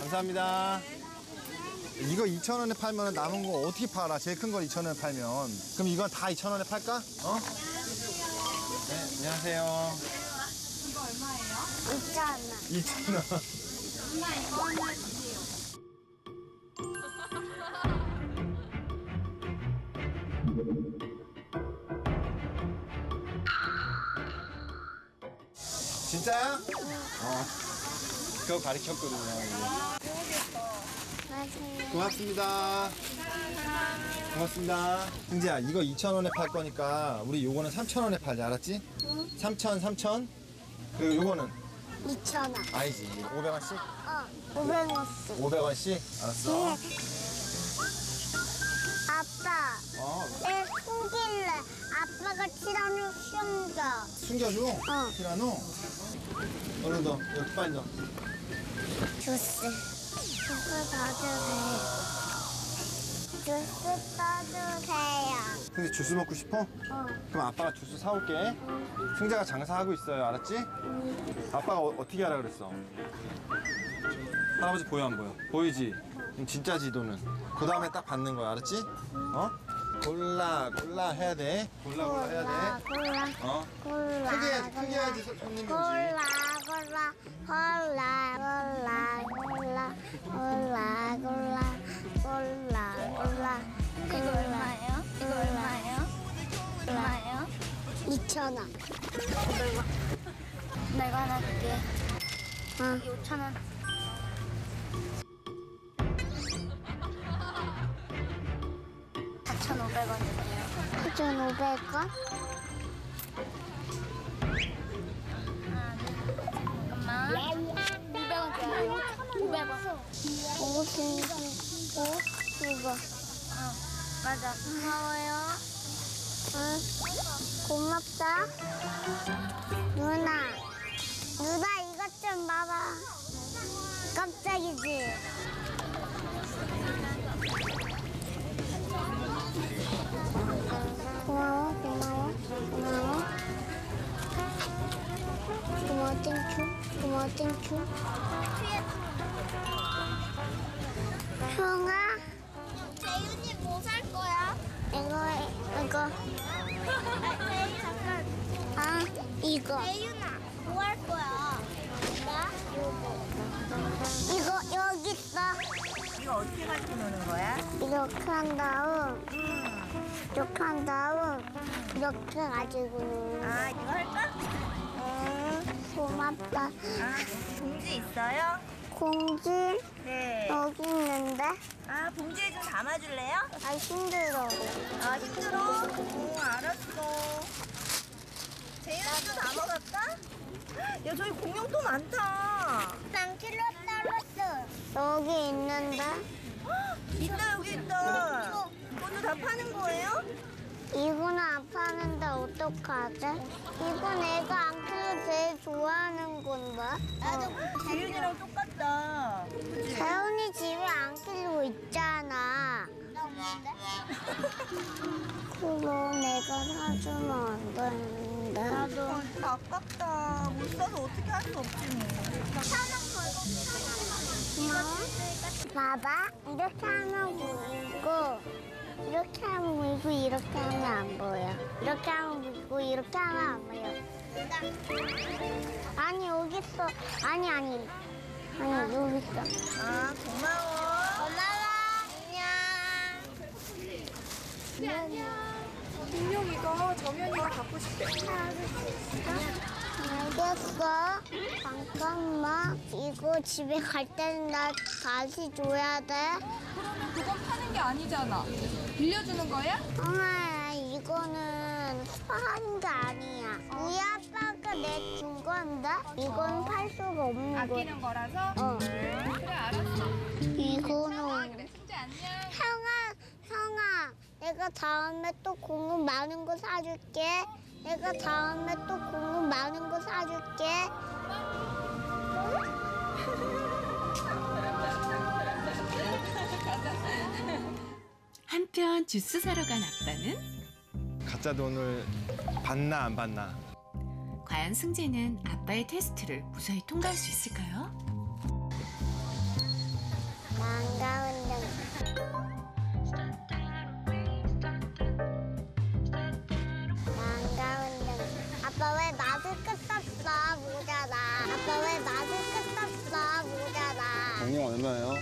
감사합니다. 이거 2,000원에 팔면 남은 거 어떻게 팔아? 제일 큰거 2,000원에 팔면. 그럼 이건 다 2,000원에 팔까? 어? 네, 안녕하세요. 이거 얼마예요? 2천 원. 2,000원. 엄마 이거 하나 주세요. 진짜야? 어. 그거 가르쳤거든요. 맞아요. 고맙습니다. 고맙습니다. 승재야, 이거 2,000원에 팔 거니까 우리 요거는 3,000원에 팔자, 알았지? 3,000, 3,000. 그리고 요거는 2천 원. 아니지. 500원씩? 어, 500원씩. 500원씩? 알았어. 아 아빠가 티라노 숨겨. 숨겨줘. 어. 티라노. 얼른 넣어. 여기 빨리 넣어. 주스. 주스 떠주세요. 주스 떠주세요. 근데 주스 먹고 싶어? 어. 그럼 아빠가 주스 사올게. 승재가 장사하고 있어요. 알았지? 아빠가 어, 떻게 하라 그랬어? 할아버지 보여 안 보여? 보이지? 그럼 진짜 지도는 그 다음에 딱 받는 거야 알았지? 어? 골라 골라 해야 돼 골라 골라 해야 돼 골라 어? 골라 크게 해야지 크게 해야지 손- 손님이 오지 골라 골라 골라 골라 골라 골라 골라 골라 골라 이거 얼마예요? 이거 얼마예요? 얼마예요? 2천 원. 내가 하나 줄게. 어. 5천 원. 사천오백 원이에요. 2,500원? 잠깐만. 500원 줘요. 500원. 무슨 거? 이거. 어, 맞아. 고마워요. 응. 고맙다. 누나. 누나 이것 좀 봐봐. 깜짝이지. 고마워, 고마워, 고마워. 고마워, thank you. 고마워, thank you. 형아. 재윤이 뭐 살 거야? 이거, 이거. 잠깐. 아, 이거. 재윤아, 뭐 할 거야? 나? 이거 여기 있어. 이거 어떻게 가지고 노는 거야? 이렇게 한 다음, 이렇게 한 다음, 이렇게 가지고. 아, 이거 할까? 응, 고맙다. 아, 봉지 있어요? 공지 네. 여기 있는데? 아, 봉지에 좀 담아줄래요? 아, 힘들어. 아, 힘들어? 어, 알았어. 다 먹었다? 야, 저기 공룡도 많다. 난 킬로 떨었어. 여기 있는데? 있다, 여기 있다. 이것도 다 파는 거예요? 이거는 안 파는데 어떡하지? 이건 애가 안 키로 제일 좋아하는 건데? 나도 재윤이랑 똑같다. 그치? 재훈이 집에 안 키로 있잖아. 나 없는데? 그럼 내가 사주면 안 되는데. 나도. 아깝다. 못 사서 어떻게 할 수 없지, 뭐. 고마워. 봐봐. 이렇게 하면 보이고, 이렇게 하면 보이고, 이렇게 하면 안 보여. 이렇게 하면 보이고, 이렇게 하면 안 보여. 아니, 여기 있어. 아니, 아니. 아니, 여기 있어. 아, 고마워. 고마워. 안녕. 공룡 이거 정현이가 갖고 싶대. 알겠어. 잠깐만. 이거 집에 갈 때는 나 다시 줘야 돼. 그러면 그건 파는 게 아니잖아. 빌려주는 거야? 엄마, 이거는 파는 게 아니야. 우리 아빠가 내 준 건데 이건 팔 수가 없는 거야. 아끼는 거라서? 어. 그래, 알았어. 이거는 그래, 승재 안녕. 형아, 형아, 내가 다음에 또 공부 많은 거 사줄게. 내가 다음에 또 공부 많은 거 사줄게. 한편 주스 사러 간 아빠는 가짜 돈을 받나 안 받나 과연 승재는 아빠의 테스트를 무사히 통과할 수 있을까요? 반가운 아빠 왜 마스크 썼어? 모자라. 공룡 얼마예요?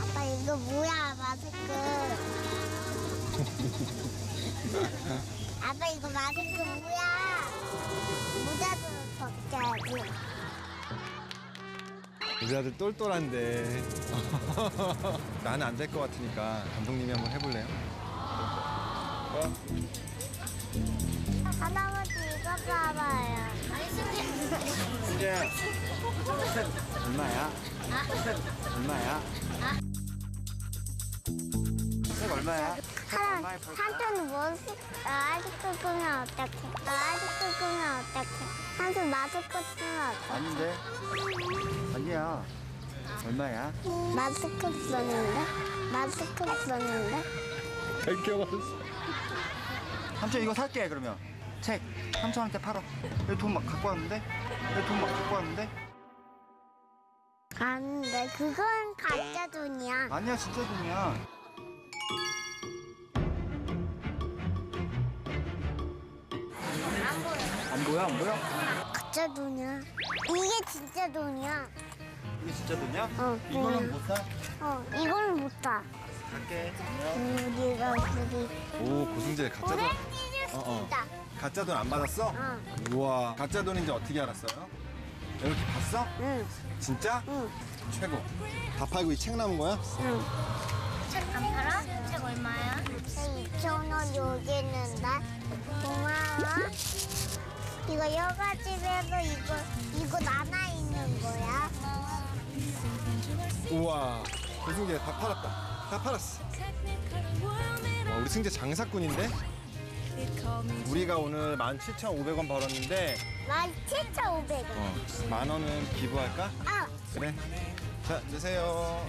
아빠 이거 뭐야 마스크. 아빠 이거 마스크 뭐야? 모자도 벗겨야지. 우리 아들 똘똘한데 나는 안 될 것 같으니까 감독님이 한번 해볼래요? 어? 할아버지 이거 봐봐요. 승재야 얼마야? 얼마야? 색 얼마야? 한손 뭐, 아, 아직도 끄면 어떡해. 아, 아직도 끄면 어떡해. 한손 마스크 쓰면 어떡해. 아닌데? 아니야. 얼마야? 마스크 썼는데? 마스크 썼는데? 벗겨봤어 삼촌 이거 살게 그러면. 책 삼촌한테 팔어. 여기 돈막 갖고 왔는데? 돈 막 갖고 왔는데? 아닌데 그건 가짜 돈이야. 아니야 진짜 돈이야. 안 보여. 안 보여 안 보여? 가짜 돈이야. 이게 진짜 돈이야. 이게 진짜 돈이야? 어. 이거는 못 사? 어, 이걸 못 사. 갈게. 우리가 우리 오 고승재 가짜 돈. 오렌지 어, 어. 주스다. 가짜 돈 안 받았어? 어. 우와 가짜 돈인지 어떻게 알았어요? 이렇게 봤어? 응. 진짜? 응. 최고. 다 팔고 이 책 남은 거야? 응. 책안 팔아? 책 얼마야? 책 2천 원 여기 있는데. 고마워. 이거 여가 집에서 이거 이거 나나 있는 거야. 우와 고승재 다 팔았다. 다 팔았어. 와, 우리 승재 장사꾼인데? 우리가 오늘 17,500원 벌었는데 만 7,500원. 어, 만 원은 기부할까? 아, 그래. 자, 드세요.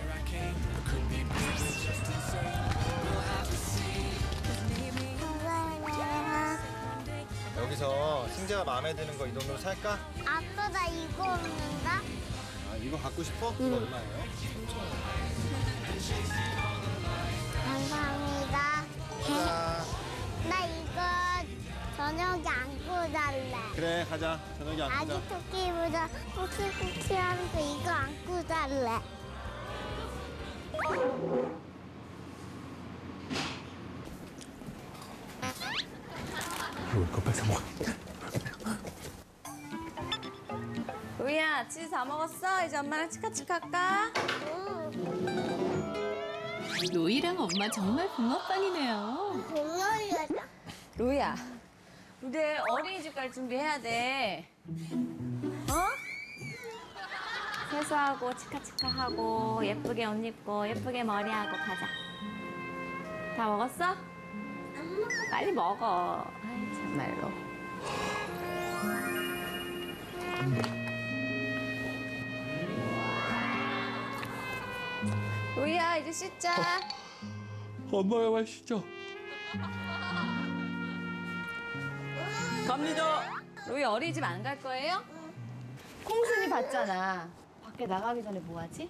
여기서 승재가 마음에 드는 거 이 돈으로 살까? 아빠 나 이거 없는다. 아, 이거 갖고 싶어? 이거 얼마예요? 감사합니다. 자, 나 이거 저녁에 안고 잘래. 그래, 가자. 저녁에 안 아기 보자. 토끼보다 푹치푹치 하면서 이거 안고 잘래. 이거 뺏어 먹어. 로이야 치즈 다 먹었어? 이제 엄마랑 치카치카 할까? 로이랑 엄마 정말 붕어빵이네요. 공룡이다. 로이야 우리 어린이집 갈 준비해야 돼 어? 세수하고 치카치카하고 예쁘게 옷 입고 예쁘게 머리하고 가자 다 먹었어? 빨리 먹어 아이 정말로 로이야 이제 씻자 엄마가 맛있죠? 갑니다. 로이 어린이집 안 갈 거예요? 콩순이 봤잖아. 밖에 나가기 전에 뭐 하지?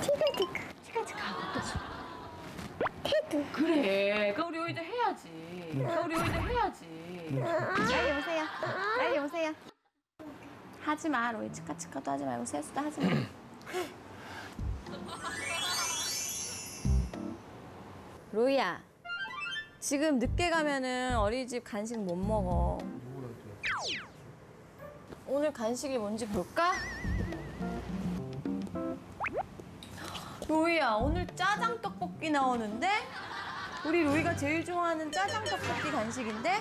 치카치카. 치카치카 하고 테드. 그래. 그럼 우리 로이도 해야지. 그럼 우리 로이도 해야지. 빨리 오세요. 빨리 오세요. 하지 마. 로이 치카치카도 하지 말고 세수도 하지 마. 로이야. 지금 늦게 가면은 어린이집 간식 못 먹어. 오늘 간식이 뭔지 볼까? 로이야, 오늘 짜장 떡볶이 나오는데? 우리 로이가 제일 좋아하는 짜장 떡볶이 간식인데?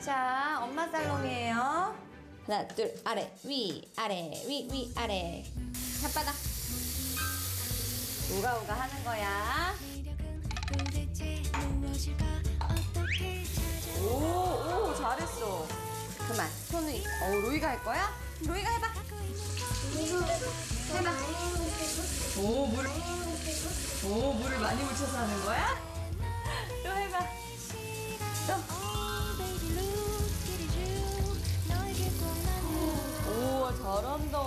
자, 엄마 살롱이에요. 하나, 둘, 아래, 위, 아래, 위, 위, 아래. 혓바닥. 우가우가 하는 거야. 오, 오, 잘했어. 그만, 손을, 어, 로이가 할 거야? 로이가 해봐. 해봐. 오, 물, 오, 물을 많이 묻혀서 하는 거야? 또 해봐. 또. 오, 잘한다.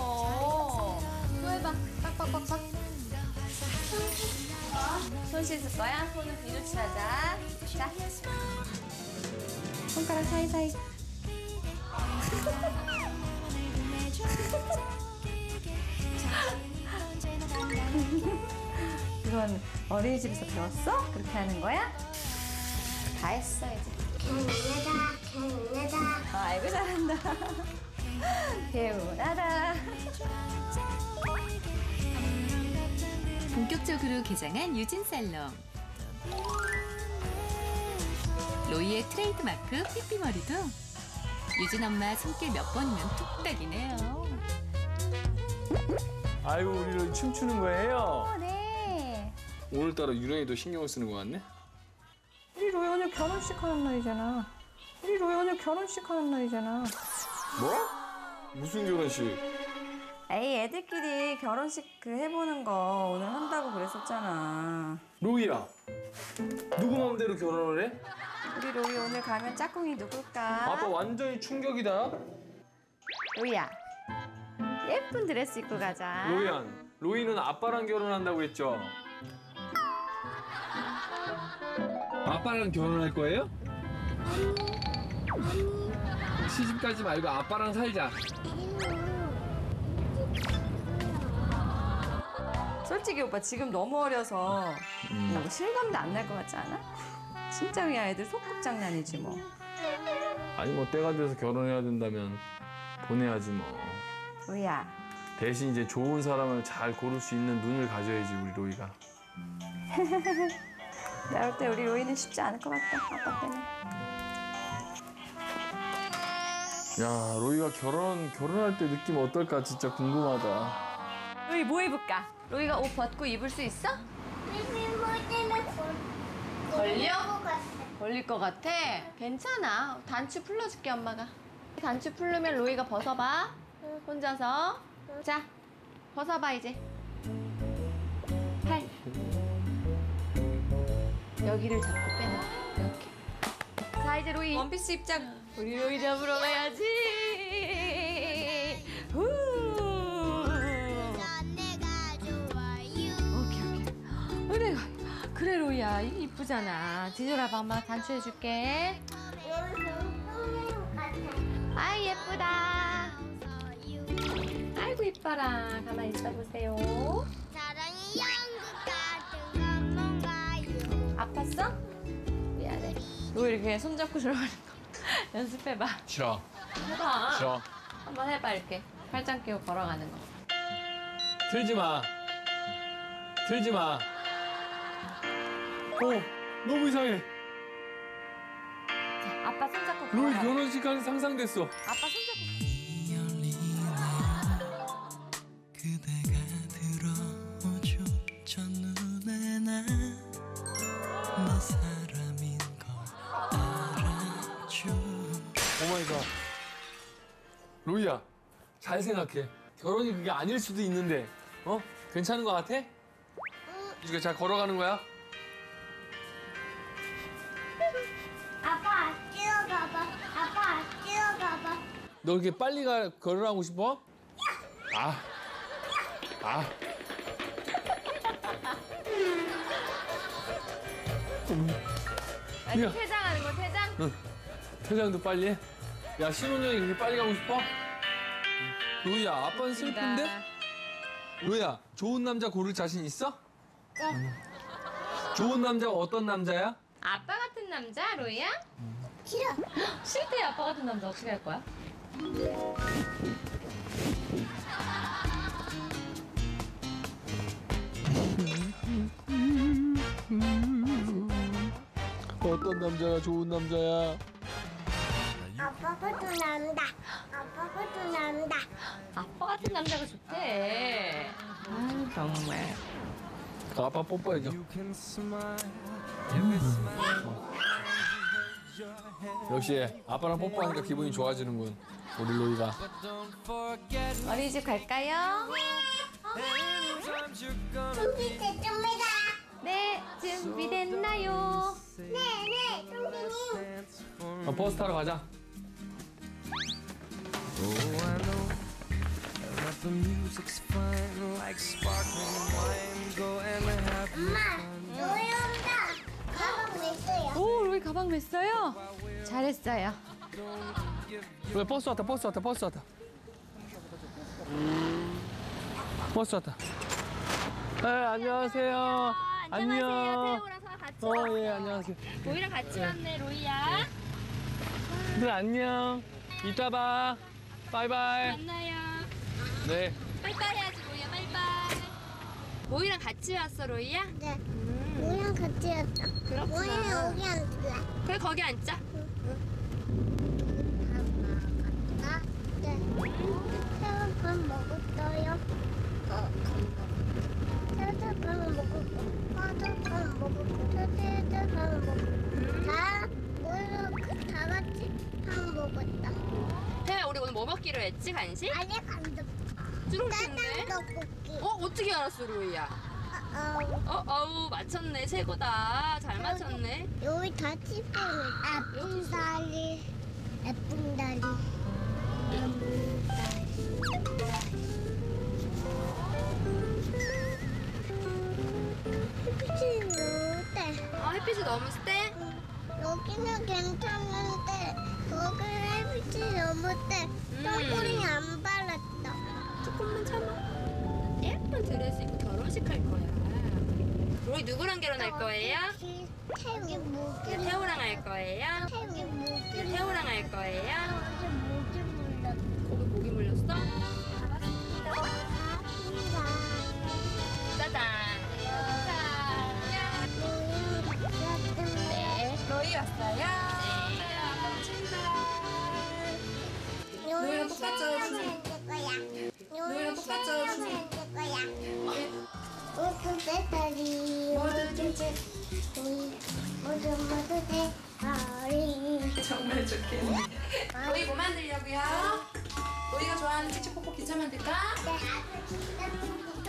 또 해봐. 빡빡빡빡. 손 씻을 거야? 손은 뒤로 칠하자. 자. 손가락 사이사이. 이건 어린이집에서 배웠어? 그렇게 하는 거야? 다 했어 이제. 개운하다. 개운하다. 아, 아이고 잘한다. 개운하다. 본격적으로 개장한 유진 살롱. 로희의 트레이드 마크 삐삐머리도 유진 엄마 손길 몇 번이면 뚝딱이네요. 아이고 우리는 춤추는 거예요. 어, 네. 오늘따라 유령이도 신경을 쓰는 것 같네. 우리 로희 오늘 결혼식 하는 날이잖아. 우리 로희 오늘 결혼식 하는 날이잖아. 뭐? 무슨 결혼식? 에이, 애들끼리 결혼식 그 해보는 거 오늘 한다고 그랬었잖아. 로이야. 누구 마음대로 결혼을 해? 우리 로이 오늘 가면 짝꿍이 누굴까? 아빠 완전히 충격이다. 로이야 예쁜 드레스 입고 가자. 로이안, 로이는 아빠랑 결혼한다고 했죠? 아빠랑 결혼할 거예요? 시집가지 말고 아빠랑 살자. 솔직히 오빠 지금 너무 어려서 뭐 실감도 안 날 것 같지 않아? 진짜 그냥 애들 소꿉장난이지 뭐. 아니 뭐 때가 돼서 결혼해야 된다면 보내야지 뭐. 로이야 대신 이제 좋은 사람을 잘 고를 수 있는 눈을 가져야지 우리 로이가. 내가 볼때 우리 로이는 쉽지 않을 것 같다 아빠 때문에. 야 로이가 결혼 결혼할 때 느낌 어떨까 진짜 궁금하다. 로이 뭐 입을까? 로이가 옷 벗고 입을 수 있어? 걸려? 걸릴 것 같아? 괜찮아. 단추 풀러줄게, 엄마가. 단추 풀르면 로이가 벗어봐. 혼자서. 자, 벗어봐, 이제. 팔. 여기를 잡고 빼놔. 이렇게. 자, 이제 로이 원피스 입장. 우리 로이 잡으러 가야지. 후. 그래, 로이야. 이쁘잖아. 뒤돌아봐, 엄마 단추해줄게. 아이, 예쁘다. 아이고, 이뻐라. 같은 건 뭔가요? 아팠어? 미안해. 로이 이렇게 손잡고 들어가는 거. 연습해봐. 싫어. 해봐. 싫어. 한번 해봐, 이렇게. 팔짱 끼고 걸어가는 거. 틀지 마. 틀지 마. 어, 너무 이상해. 자, 아빠 손잡고 로이 걸어가. 결혼식 가는 상상됐어. 아빠 손잡고. 그대 로이야, 잘 생각해. 결혼이 그게 아닐 수도 있는데, 어? 괜찮은 거 같아? 이제 잘 걸어가는 거야? 아빠 뛰어가봐. 아빠 뛰어가봐. 너 이렇게 빨리 가, 걸어가고 싶어? 아. 아. 아니, 야. 퇴장하는 거, 퇴장? 응. 퇴장도 빨리 해. 야, 신혼여행 그렇게 빨리 가고 싶어? 로이야, 아빠는 슬픈데? 로이야, 좋은 남자 고를 자신 있어? 네. 좋은 남자가 어떤 남자야? 아빠 같은 남자, 로이야? 싫어. 싫대, 아빠 같은 남자 어떻게 할 거야? 어떤 남자가 좋은 남자야? 아빠 것도 난다. 아빠 것도 난다. 아빠 같은 남자가 좋대. 아유, 정말. 아빠 뽀뽀해줘. 역시 아빠랑 뽀뽀하니까 기분이 좋아지는군. 우리 로이가. 어린이집 갈까요? 준비 됐습니다. 네, 준비됐나요? 네, 네, 선생님. 어, 버스 타러 가자. Oh, I know that the music's fine like sparkling wine. Go and have 엄마, 너희 온다. 가방 냈어요. 오, 로희 가방 맸어요? 잘했어요. 왜 버스 왔다, 버스 왔다, 버스 왔다. 버스 왔다. 네, 안녕하세요. 안녕. 어, 예, 안녕하세요. 로희랑 같이 왔네, 로희야. 네, 안녕. 이따 봐. 바이바이. 만나요. 네. 빠이빠이 해야지, 로희야, 빠이빠이. 로희랑 같이 왔어, 로희야? 네. 우리랑 같이 왔다. 그렇구나. 우리는 여기 앉을래. 그래, 거기 앉자. 나? 네. 새우 밥 먹었어요. 어, 새우 밥 먹었고, 파도 밥 먹었고, 새우 밥 먹었고. 다, 우리 다 같이 밥 먹었다. 뭐 먹기로 했지, 간식? 아니. 짜장 떡볶이. 어, 어떻게 알았어, 로이야? 어, 어, 어우, 맞췄네, 최고다. 잘 맞췄네. 여기 다 씹어내. 예쁜 다리. 예쁜 다리. 햇빛이 너무 세. 아 햇빛이 너무 세? 여기는 괜찮은데 거기는 햇빛이 너무 세. 선크림 안 발랐다. 조금만 참아. 예쁜 드레스 입고 결혼식 할 거야. 우리 누구랑 결혼할 거예요? 태우 태우랑 할 거예요? 태우 태우랑 할 거예요? 거기 모기 물렸어? 짜잔. 네. 로이 왔어요? 네. 노이랑 똑같죠? 노이랑 똑같죠? 모두 배터리 모두 제 모두 모두 배터리 정말 좋겠네. 로이 뭐 만들려고요? 로이가 좋아하는 치치 뽀뽀 기차 만들까?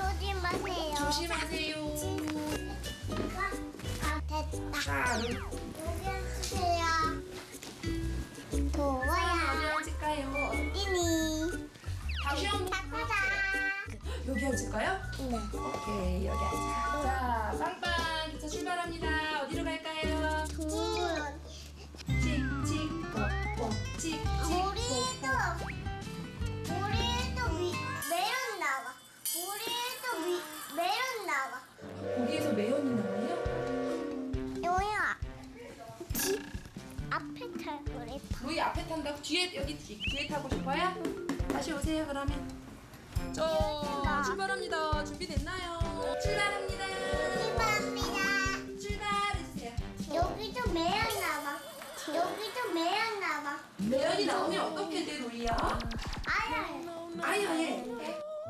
조심하세요 조심하세요. 아 됐다 자, 로이 여기 앉으세요 도와야 앉을까요? 어디니 다시 한 번. 바꾸자 여기 앉을까요? 네 오케이, 여기 앉자. 자, 빵빵 기차 출발합니다. 어디로 갈까요? 돈 칙칙 뽀뽀 칙칙 우리도 우리도 위 매연 나와 우리도 위 매연 나와 거기에서 매연이 나와 로이 앞에 탄다고 뒤에 여기 뒤, 뒤에 타고 싶어요? 다시 오세요 그러면. 저 출발합니다. 준비됐나요? 출발합니다. 감사합니다 출발해주세요. 여기도 매연 나와 여기도 매연 나와 매연이 나오면 어떻게 돼 로이야? 아야 아예.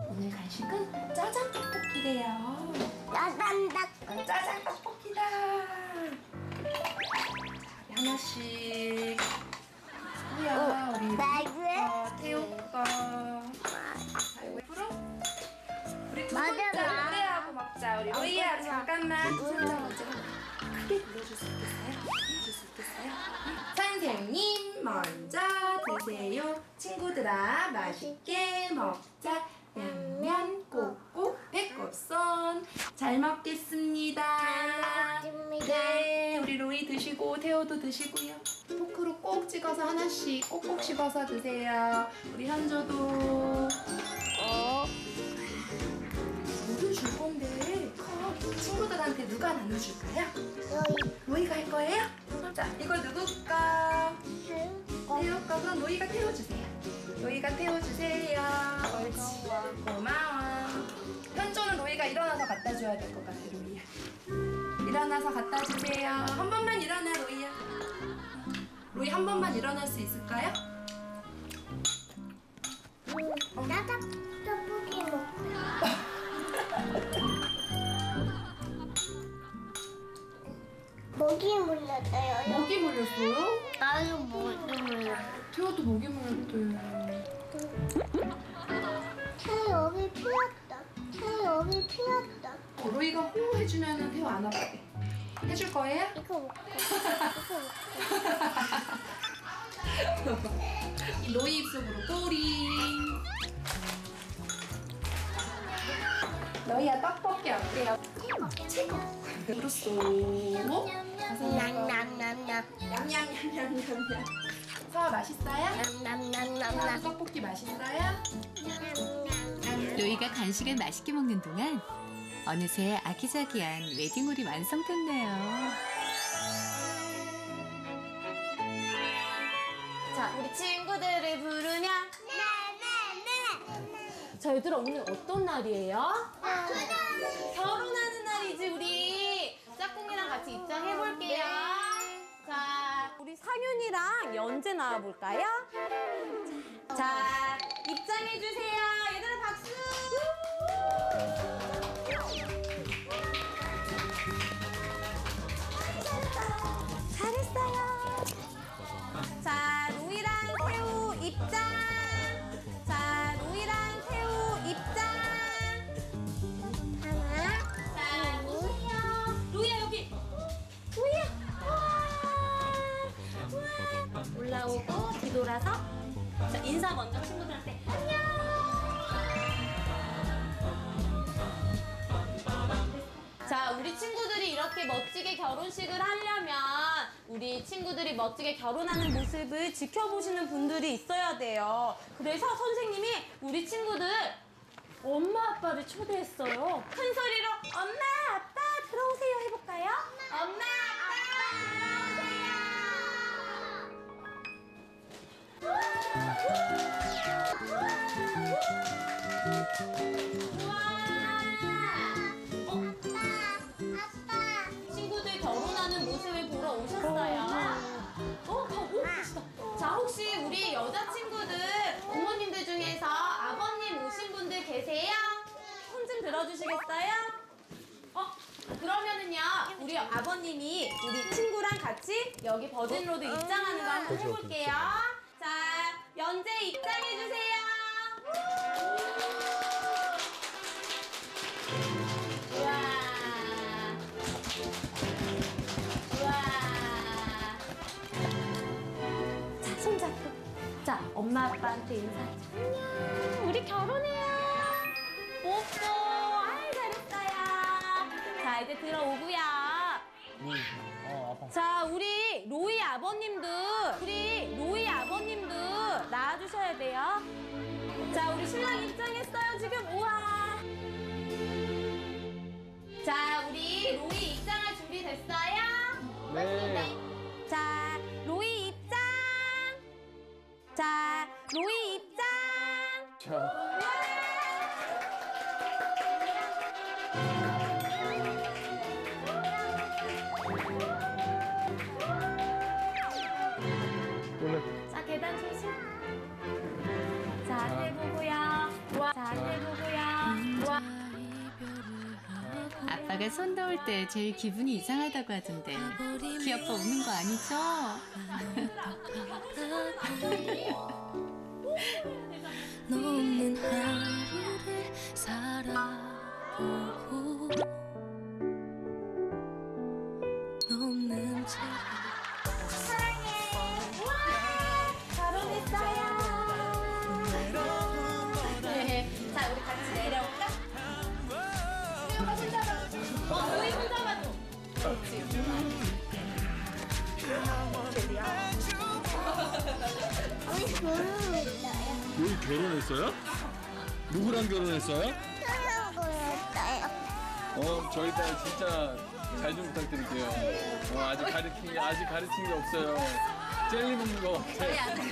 오늘 간식은 짜장 떡볶이래요. 짜잔다 짜장 떡볶이다. 하나씩. 뭐야 우리 나그에 거, 태우 거. 아이고 예쁘러? 우리 두 맞아, 번째 나. 노래하고 먹자. 우리 로이야 잠깐만. 손자 먼저 크게 불러줄 수 있겠어요? 불러줄 수 있겠어요? 선생님 먼저 드세요. 친구들아 맛있게 먹자. 양면 꼭꼭 배꼽손 잘 먹겠습니다. 먹겠습니다. 네, 우리 로이 드시고 태호도 드시고요. 포크로 꼭 찍어서 하나씩 꼭꼭 씹어서 드세요. 우리 현조도. 어. 모두 줄 건데 컵 친구들한테 누가 나눠줄까요? 로이가 할 거예요? 자, 이거? 태호 거 그럼 로이가 태워주세요. 로이가 태워주세요. 옳지. 고마워. 현조는 로이가 일어나서 갖다 줘야 될 것 같아, 로이야. 일어나서 갖다 주세요. 한 번만 일어나, 로이야. 로이 한 번만 일어날 수 있을까요? 짜장 떡볶이 먹고 모기 물렸어요 모기 물렸어요? 나도 모기 물렸어 태호도 모기 물렸대. 태 여기 피었다 태 여기 피었다 어, 로이가 호호 해주면 태호 안 아프게. 해줄 거예요? 이거 먹고 이거 먹고 로이 입속으로 꼬리. 너희야 떡볶이 어때요? 최고. 그렇소. 냠냠냠냠 냠 냠냠냠냠냠. 서아 맛있어요? 냠냠냠냠 떡볶이 맛있어요? 로이가 간식을 맛있게 먹는 동안 어느새 아기자기한 웨딩홀이 완성됐네요. 자, 얘들아 오늘 어떤 날이에요? 결혼하는 날이지 우리. 짝꿍이랑 같이 입장해 볼게요. 자, 우리 상윤이랑 연재 나와 볼까요? 자, 입장해 주세요. 얘들아 박수. 돌아서. 자, 인사. 먼저 친구들한테 안녕. 자, 우리 친구들이 이렇게 멋지게 결혼식을 하려면 우리 친구들이 멋지게 결혼하는 모습을 지켜보시는 분들이 있어야 돼요. 그래서 선생님이 우리 친구들 엄마 아빠를 초대했어요. 큰 소리로 엄마 아빠 들어오세요 해볼까요? 엄마 아빠 친구들 결혼하는 모습을 보러 오셨어요. 어, 가고 계시다. 자, 혹시 우리 여자친구들 부모님들 중에서 아버님 오신 분들 계세요? 손 좀 들어주시겠어요? 어, 그러면은요, 우리 아버님이 우리 친구랑 같이 여기 버진로드 입장하는 거 한번 해볼게요. 자, 연재 입장해주세요. 우와. 우와. 자, 손 잡고. 자, 엄마 아빠한테 인사. 안녕. 우리 결혼해요. 뽀뽀. 아이, 잘했어요. 자, 이제 들어오고요. 자, 우리 로이 아버님도, 우리 로이 아버님도 나와주셔야 돼요. 자, 우리 신랑 입장했어요, 지금. 우와. 자, 우리 로이 입장할 준비 됐어요? 네. 자, 로이 입장. 자, 로이 입장. 자, 아빠가 손 놓을 때 제일 기분이 이상하다고 하던데 귀아빠 우는 거 아니죠? 결혼했어요. 우리 결혼했어요? 누구랑 결혼했어요? 결혼했어요. 어, 저희 딸 진짜 잘 좀 부탁드릴게요. 어, 아직 가르친 게, 아직 가르친 게 없어요. 젤리 먹는 거. 저희 아들.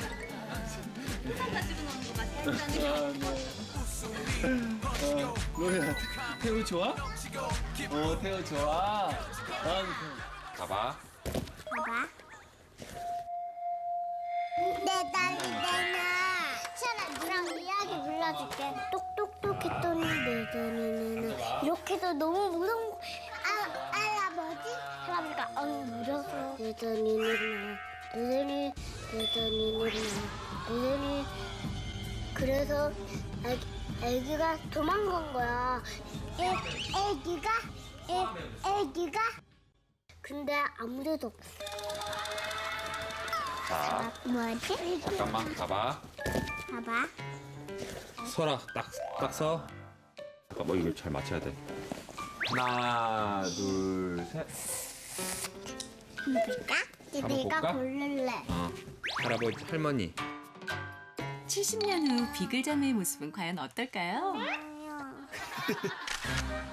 항상 가지고 노는 거 같아. 아, 네. 어, 로야, 태우 좋아? 어, 태우 좋아. 아, 가봐. 봐봐. 내 딸이잖아. 시연아, 누랑 이야기 불러줄게. 똑똑똑 했더니 내 딸이는 이렇게도 너무 무서운 거. 아, 할아버지? 할아버지가 엉 물어서 내 딸이는 나. 내 딸이, 내 딸이는 나. 내 딸이. 그래서 애기, 애기가 도망간 거야. 애, 애기가, 애, 애기가. 근데 아무 데도 없어. 자, 뭐지? 잠깐만 가봐. 봐봐. 서라, 딱, 딱 서. 잠깐, 뭐 이걸 잘 맞춰야 돼. 하나, 둘, 셋. 볼까? 이제 한번 내가 볼까? 고를래. 어, 할아버지, 할머니. 70년 후 비글자매의 모습은 과연 어떨까요?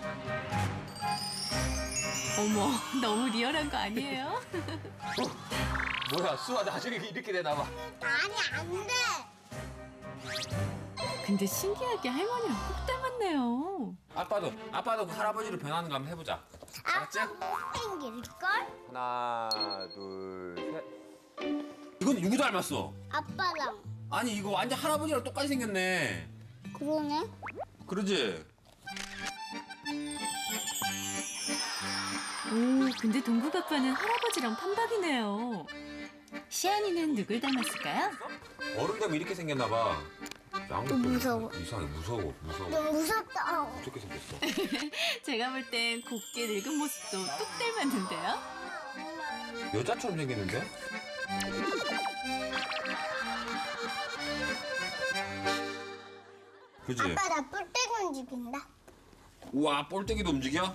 어머, 너무 리얼한 거 아니에요? 뭐야, 수아 나중에 이렇게 되나 봐. 아니 안 돼. 근데 신기하게 할머니랑 꼭 닮았네요. 아빠도, 아빠도 그 할아버지로 변하는 거 한번 해보자. 알았지? 생길 걸? 하나, 둘, 셋. 이건 누구 닮았어? 아빠랑. 아니, 이거 완전 할아버지랑 똑같이 생겼네. 그러네. 그러지? 오, 근데 동국 아빠는 할아버지랑 판박이네요. 시안이는 누굴 닮았을까요? 어른 되면 이렇게 생겼나 봐. 양도 무서워. 이상해, 무서워, 무서워. 너무 무섭다. 어떻게 생겼어? 제가 볼 땐 곱게 늙은 모습도 똑 닮았는데요. 여자처럼 생겼는데? 그지? 아빠 나 뿔떼기 움직인다. 우와 볼때기도 움직여?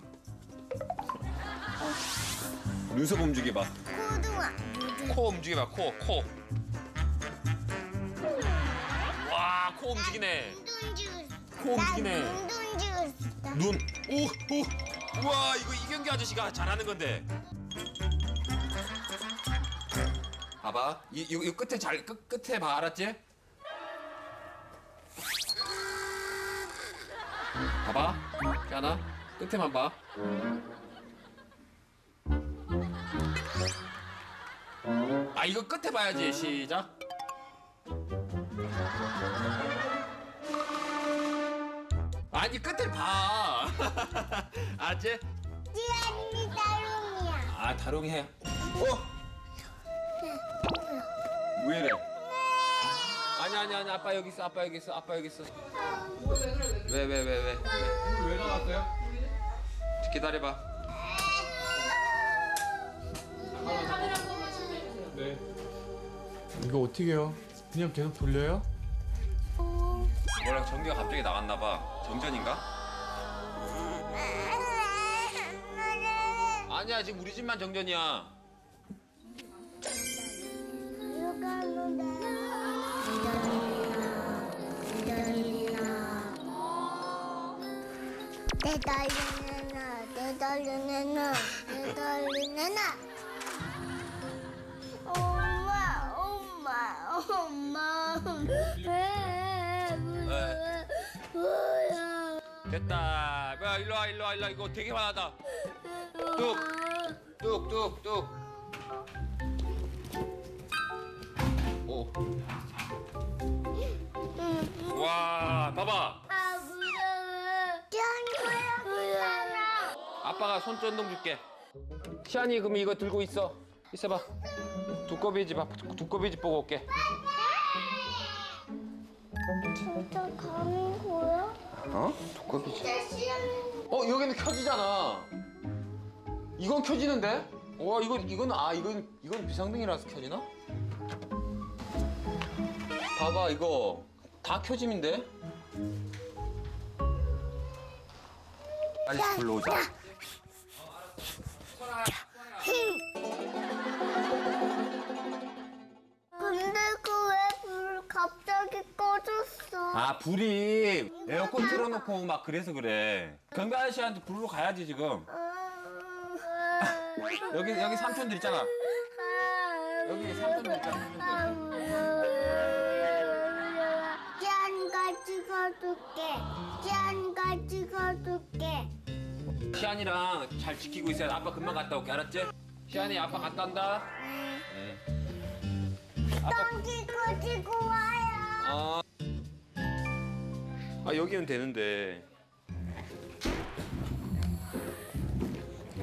눈썹 움직여봐 고등어. 코 움직여봐 코 코. 와, 코 움직이네. 코 움직이네. 나 눈도 움직였어. 눈. 오, 오. 우와, 이거 이경규 아저씨가 잘하는 건데. 봐봐. 이, 이, 이 끝에 잘, 끝, 끝에 봐, 알았지? 봐봐. 하나 끝에만 봐. 아, 이거 끝에 봐야지. 시작. 아니, 끝에 봐. 알았지? 찌아니 따lum이야. 아, 다롱이 해. 어? 왜 이래? 아니 아니 아니 아빠 여기 있어 아빠 여기 있어 아빠 여기 있어 왜 왜 왜왜왜왜 나왔어요? 기다려봐 네. 이거 어떻게 해요? 그냥 계속 돌려요? 뭐라 전기가 갑자기 나갔나 봐 정전인가? 아니야 지금 우리 집만 정전이야 내 달리는 나, 내 달리는 나, 내 달리는 나. 엄마, 엄마. 왜? 네. 뭐야? 됐다 야 일로 와 일로 와 일로 와 이거 되게 화나다 뚝 뚝 뚝 뚝 오. 와 봐봐 아, 무서워. 짠 거야, 아빠가 손전등 줄게. 시안이 그럼 이거 들고 있어. 있어봐. 두꺼비 집 앞, 두꺼비 집 보고 올게. 진짜 가는 거야? 어? 두꺼비 집. 어 여기는 켜지잖아. 이건 켜지는데? 와 이건 이건 아 이건 이건 비상등이라서 켜지나? 봐봐 이거 다 켜짐인데? 빨리 불러오자. 근 갑자기 꺼졌어? 아 불이 에어컨 틀어놓고 막 그래서 그래. 경비 아저씨한테 부르러 가야지 지금. 여기 여기 삼촌들 있잖아. 여기 삼촌들 있잖아. 가줄게. 짠 같이 가줄게. 시안이랑 잘 지키고 있어야 돼. 아빠 금방 갔다 올게 알았지? 시안이 아빠 갔다 온다. 똥기 가지고 와요. 아. 아 여기는 되는데.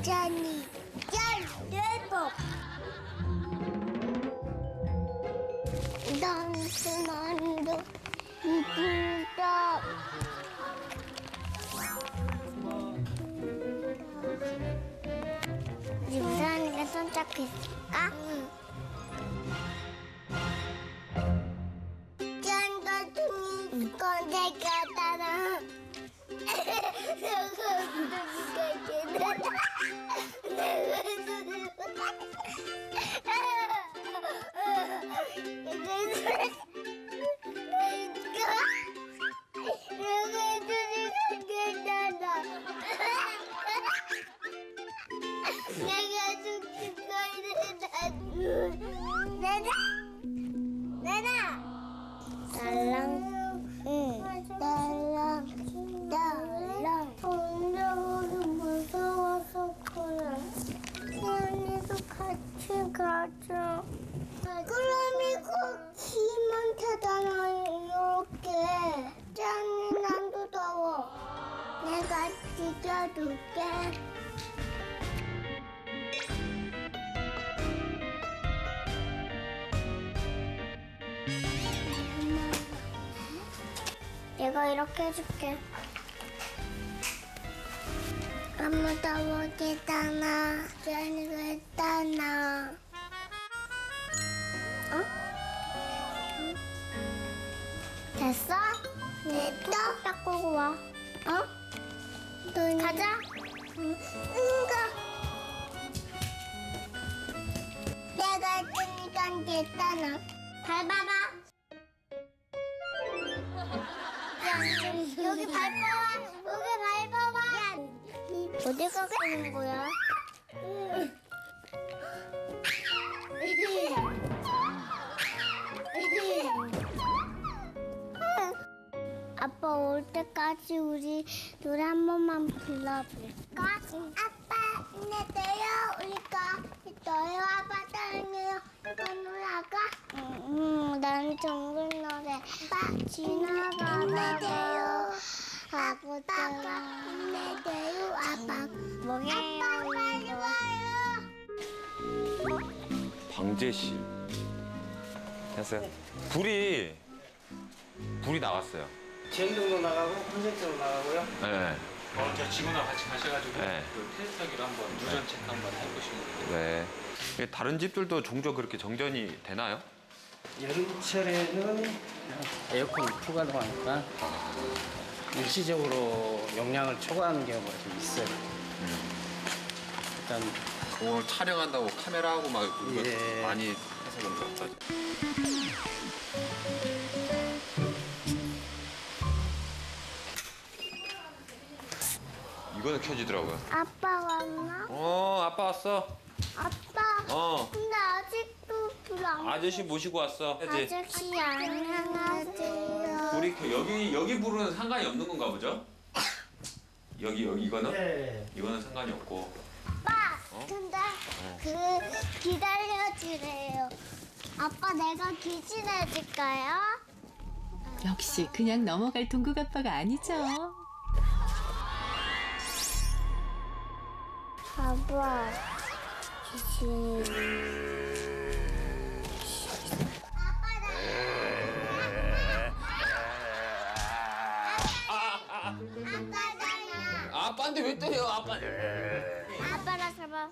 짠이 짠 대박. 당신만도 이긴다. 유산이가 손잡혔을까? 짠 같은 이건 내가 따라. 딸랑, 응, 딸랑, 딸랑. 동료도 무서워서 그래. 시연이도 같이 가자. 그럼 이거 기만 타잖아, 이렇게. 짠이 난도 더워. 내가 지켜줄게. 내가 이렇게 해줄게. 아무도 못했잖아. 짠이가 했잖아. 어? 됐어? 또 닦고 와. 어? 가자. 응, 가. 내가 했으니까 됐잖아. 밟아봐. 여기 밟아봐. 여기 밟아봐. 야, 어디 가는 거야? 아빠 올 때까지 우리 노래 한 번만 불러볼까? 아빠 내려요 우리가 너요 아빠 이거 노래가? 음, 난 정글 노래 아빠 지나가다요 아빠 내려요 아빠 뭐예요 아빠 빨리 와요 방제실. 됐어요. 불이 불이 나왔어요. 제행동도 나가고 콘센트로 나가고요. 네. 어, 저 직원하고 같이 가셔가지고 네. 그 테스트하기로 한번 누전 체크 한번 해보시면 돼요. 네. 이게 다른 집들도 종종 그렇게 정전이 되나요? 여름철에는 에어컨 추가로 하니까 일시적으로 용량을 초과하는 경우가 좀 있어요. 일단 오늘 촬영한다고 카메라하고 막 이거 예. 많이 해서 그런 거 같다. 이거는 켜지더라고요. 아빠 왔나? 어, 아빠 왔어. 아빠 어. 근데 아직도 불안 아저씨 모시고 왔어. 그치? 아저씨 안녕하세요 우리 그 여기 여기 불은 상관이 없는 건가 보죠? 여기 여기 이거는 네. 이거는 상관이 없고. 아빠 어? 근데 그 기다려주래요 아빠 내가 기진해줄까요? 역시 그냥 넘어갈 동국 아빠가 아니죠. 아빠 기진 아빠한테 왜 때려? 아빠. 아빠랑 잡아 어,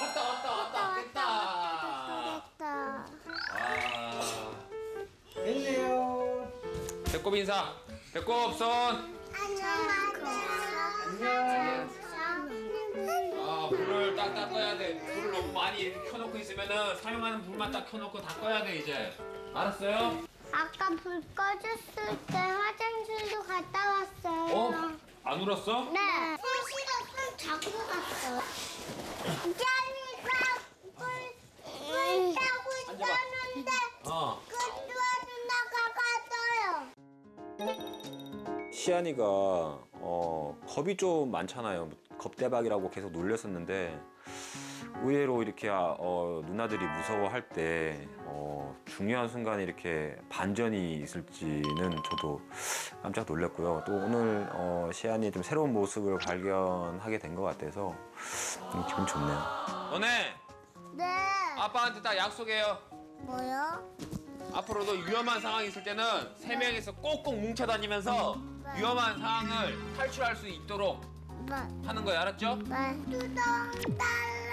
왔다 왔다 왔다 됐다. 됐다 아. 됐네요. 배꼽 인사. 배꼽 손. 아 불을 딱딱 꺼야 돼. 불을 너무 많이 켜놓고 있으면은 사용하는 불만 딱 켜놓고 다 꺼야 돼 이제. 알았어요? 아까 불 꺼졌을 때 화장실도 갔다 왔어요 어? 안 울었어? 네. 셋이서 손 잡고 갔어. 짠이가 불, 불 타고 있었는데 어. 그 누나가 시안이가 어, 겁이 좀 많잖아요. 겁대박이라고 계속 놀렸었는데 의외로 이렇게 아, 어, 누나들이 무서워할 때 어, 중요한 순간에 이렇게 반전이 있을지는 저도 깜짝 놀랐고요. 또 오늘 어, 시안이 좀 새로운 모습을 발견하게 된 것 같아서 음, 기분 좋네요. 너네 네. 아빠한테 딱 약속해요. 뭐요? 앞으로도 위험한 상황이 있을 때는 세 명이서 꼭꼭 뭉쳐 다니면서 위험한 상황을 탈출할 수 있도록 네. 하는 거예요. 알았죠? 네. 두덩 달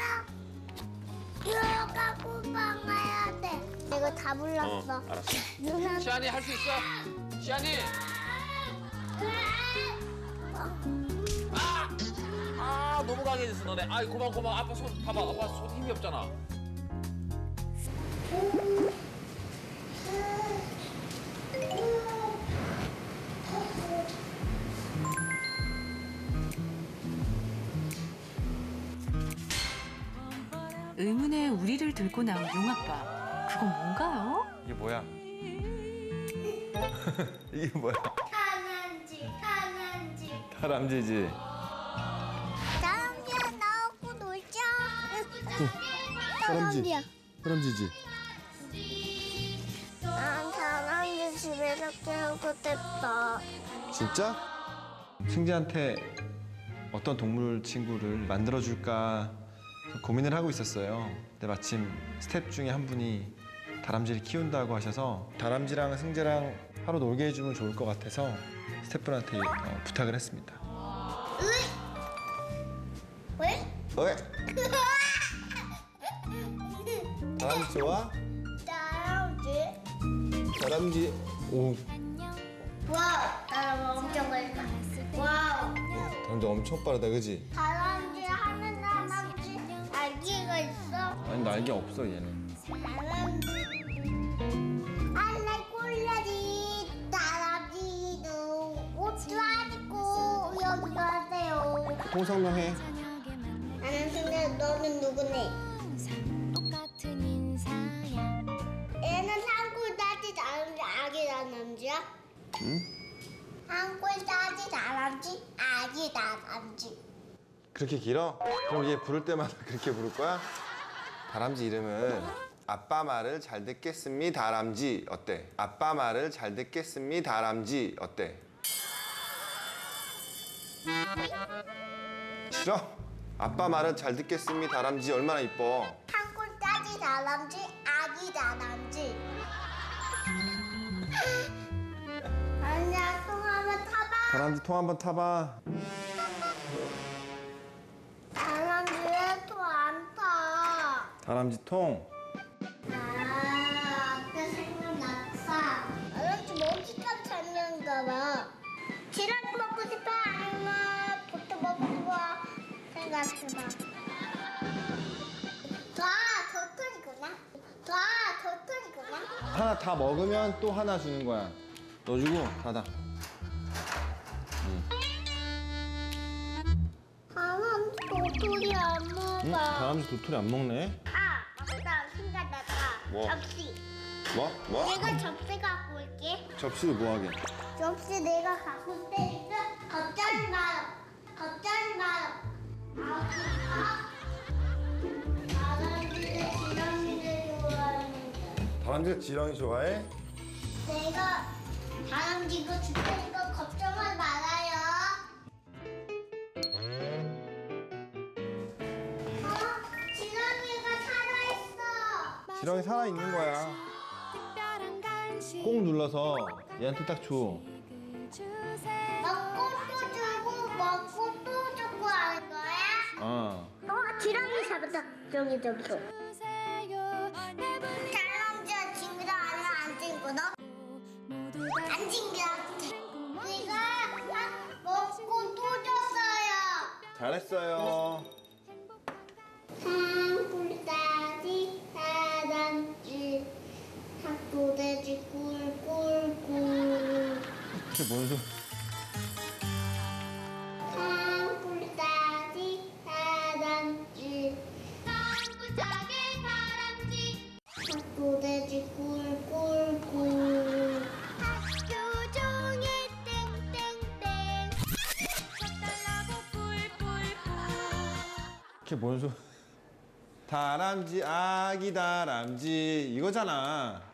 라. 유가 구방 가야 돼. 이거 다 불렀어. 어, 알았어. 누나. 시안이 할 수 있어. 시안이. 아! 아 너무 강해 졌어 너네. 아이 고마워 고마워. 아빠 손 봐봐. 아빠 손 힘이 없잖아. 의문의 우리를 들고 나온 용아빠. 그건 뭔가요? 이게 뭐야? 이게 뭐야? 다람쥐, 다람쥐. 다람쥐지. 다람쥐야 나오고 놀자. 다람쥐. 다람쥐지. 난 다람쥐 집에서 키우고 싶다. 진짜? 승재한테 어떤 동물 친구를 만들어줄까 고민을 하고 있었어요. 근데 마침 스텝 중에 한 분이 다람쥐를 키운다고 하셔서 다람쥐랑 승재랑 하루 놀게 해주면 좋을 것 같아서 스태프분한테 어, 부탁을 했습니다. 왜? 왜? 다람쥐 좋아? 다람쥐. 다람쥐 오 wow, 다람쥐 엄청 걸다. wow. 다람쥐 엄청 빠르다, 그지? 다람쥐 하는 다람쥐 날개가 있어. 아니 날개 없어 얘는. 알라 꼴라지 다람쥐도 옷도 안 입고 여기 가세요. 통 설명해. 나는 근데 너는 누구네? 똑같은 인사야 얘는 한골 따지 아기 다람쥐야? 응? 한골 따지 다람쥐 아기 다람쥐. 그렇게 길어? 그럼 얘 부를 때마다 그렇게 부를 거야? 다람쥐 이름은 아빠 말을 잘 듣겠습니다 다람쥐 어때? 아빠 말을 잘 듣겠습니다 다람쥐 어때? 싫어? 아빠 말을 잘 듣겠습니다 다람쥐 얼마나 이뻐 한골 따지 다람쥐 아기 다람쥐. 아니야 통 한번 타봐. 다람쥐 통 한번 타봐 다람쥐 왜통안 타? 다람쥐 통 아, 아까 생각났어. 다람쥐 먹잇감 찾는가 봐. 지랄 먹고 싶어? 아니면 보트 먹고 싶어? 생각해봐. 다 도토리구나. 다 도토리구나. 하나 다 먹으면 또 하나 주는 거야 너 주고 닫아 다람쥐 도토리 안 먹어. 응? 다람쥐 도토리 안 먹네 아, 맞다. 생각났다. 뭐? 접시. 뭐? 뭐? 내가 접시 갖고 올게. 접시를 뭐 하게? 접시 내가 갖고 올 테니까 걱정하지 마요. 걱정하지 마요. 아, 다람쥐를 지렁이를 좋아하는데 다람쥐가 지렁이 좋아해? 내가 다람쥐 이거 줄 테니까 걱정하지 말아요. 지렁이 살아있는 거야 꼭 눌러서 얘한테 딱 줘. 먹고 또 주고 먹고 또 주고 하는 거야? 어. 어, 지렁이 잡았다. 지렁이 잡았어. 다람쥐야 친구다 아니면 안 친구다? 안 친구야. 우리가 아, 먹고 또 줬어요. 잘했어요. 산 학도돼지 꿀꿀꿀. 그게 뭔 소리? 산불다지 다람쥐. 산불다지 다람쥐. 학도돼지 꿀꿀꿀. 학교 종일 땡땡땡. 쳐달라고 꿀꿀꿀. 그게 뭔 소리? 다람쥐 아기 다람쥐. 이거잖아.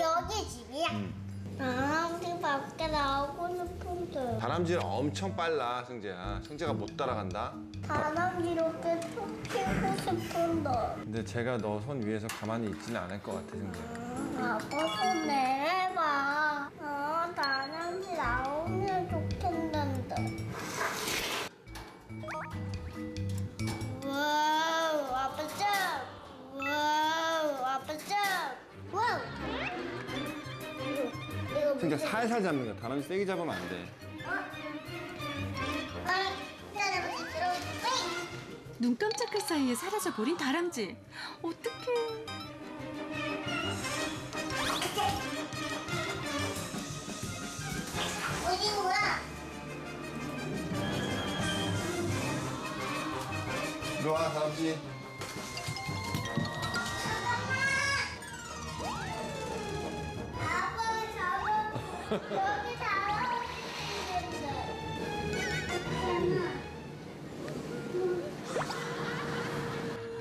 여기 집이야 밖에 나오고 싶은데 다람쥐는 엄청 빨라, 승재야. 승재가 못 따라간다. 다람쥐 이렇게 툭 키고 싶은데 근데 제가 너 손 위에서 가만히 있지는 않을 것 같아, 승재. 아빠 손 내봐 어, 다람쥐 나오면 좋겠는데 wow 아빠 짱 와우 아빠 짱 와우 이거 승재 살살 잡는 거야. 다람쥐 세게 잡으면 안 돼. 눈 깜짝할 사이에 사라져 버린 다람쥐. 어떡해. 이리 와, 다람쥐. 아빠가 잡아 여기 잡아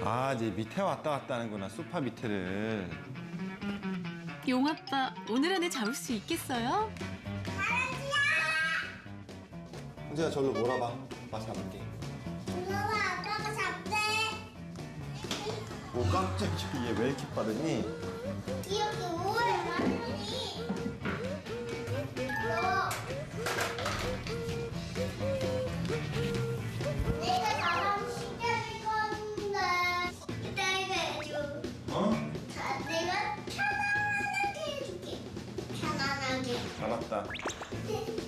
아, 이제 밑에 왔다 갔다 하는구나. 소파 밑에를. 용아빠 오늘 안에 잡을 수 있겠어요? 승재야, 절로 몰아봐. 나 잡을게. 아빠가 잡대. 오 깜짝이야 얘 왜 이렇게 빠르니? 이렇게 오래 만드니? 내가 나랑 시켜줄 건데 기다려줘. 어? 자, 내가 편안하게 해줄게. 편안하게. 알았다.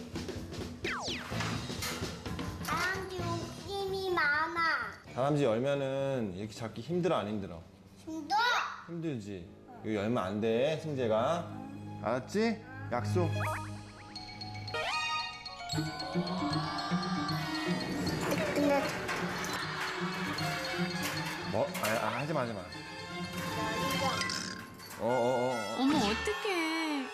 다람쥐 열면은 이렇게 잡기 힘들어 안 힘들어? 힘들어? 힘들지. 이거 열면 안 돼, 승재가. 알았지? 약속. 근데 뭐? 아, 아 하지 마, 하지 마. 어, 어, 어. 어. 어머 어떡해.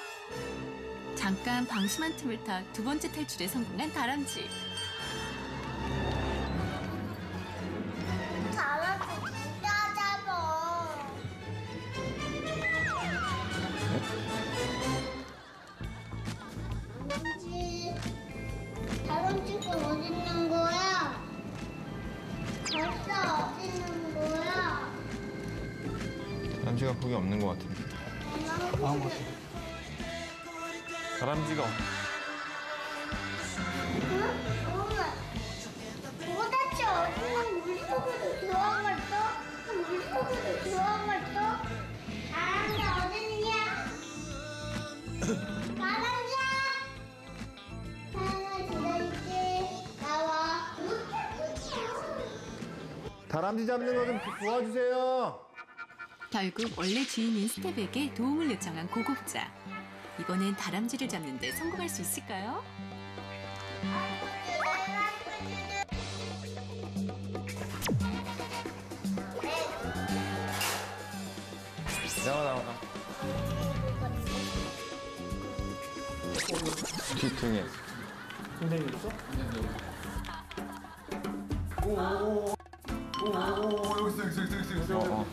잠깐 방심한 틈을 타 두 번째 탈출에 성공한 다람쥐. 다람쥐 다람쥐, 다람쥐가 어디 있는 거야? 벌써 어디 있는 거야? 다람쥐가 거기 없는 것 같은데. 다람쥐가 없... 응? 엄마, 도대체 어디는 물속으로 들어갔어? 물속으로 들어갔어? 다람쥐 잡는 거 좀 도와주세요. 결국 원래 주인인 스텝에게 도움을 요청한 고급자. 이번엔 다람쥐를 잡는데 성공할 수 있을까요? 나와, 나와, 나와. 뒤통에. 선생님 있어? 오, 여기 있어, 여기 있어, 여기 있어, 여기 있어. 어, 어.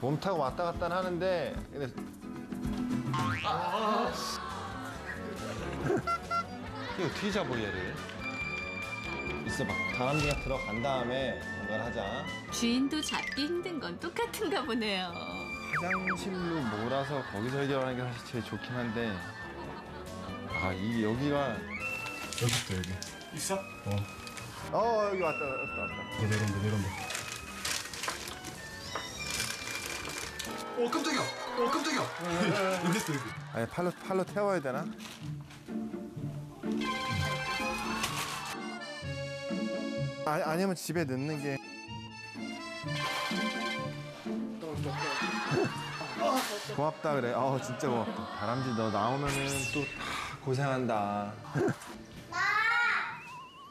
몸 타고 왔다 갔다 하는데, 근데. 이거 어떻게 잡어, 얘를? 있어봐. 다람쥐가 들어간 다음에 뭔가를 하자. 주인도 잡기 힘든 건 똑같은가 보네요. 화장실로 몰아서 거기서 해결하는 게 사실 제일 좋긴 한데. 아, 이, 여기가. 여기 있어, 여기. 있어? 어. 어, 여기 왔다, 왔다, 왔다. 내려온다, 내려온다. 오, 깜짝이야! 오, 깜짝이야! 여기 있어, 여기. 아니, 팔로, 팔로 태워야 되나? 아니, 아니면 집에 넣는 게. 고맙다 그래. 어 진짜 고맙다. 다람쥐 너 나오면은 또 다 고생한다.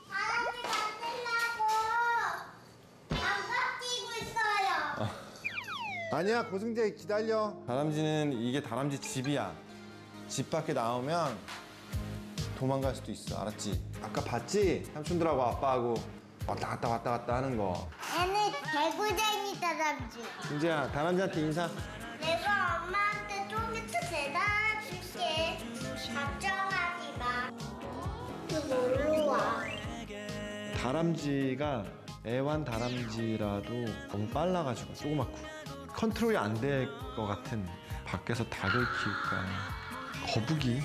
다람쥐 만들라고 장갑 끼고 있어요. 아니야 고승재 기다려. 다람쥐는 이게 다람쥐 집이야. 집 밖에 나오면 도망갈 수도 있어. 알았지? 아까 봤지? 삼촌들하고 아빠하고 왔다 갔다 왔다 갔다 하는 거. 얘는 개구쟁이 다람쥐. 승재야 다람쥐한테 인사. 내가 엄마한테 좀 이따 대단해 줄게. 걱정하지 마. 그 놀러 와. 다람쥐가 애완 다람쥐라도 너무 빨라가지고 조그맣고 컨트롤이 안 될 것 같은 밖에서 닭을 키울까. 거북이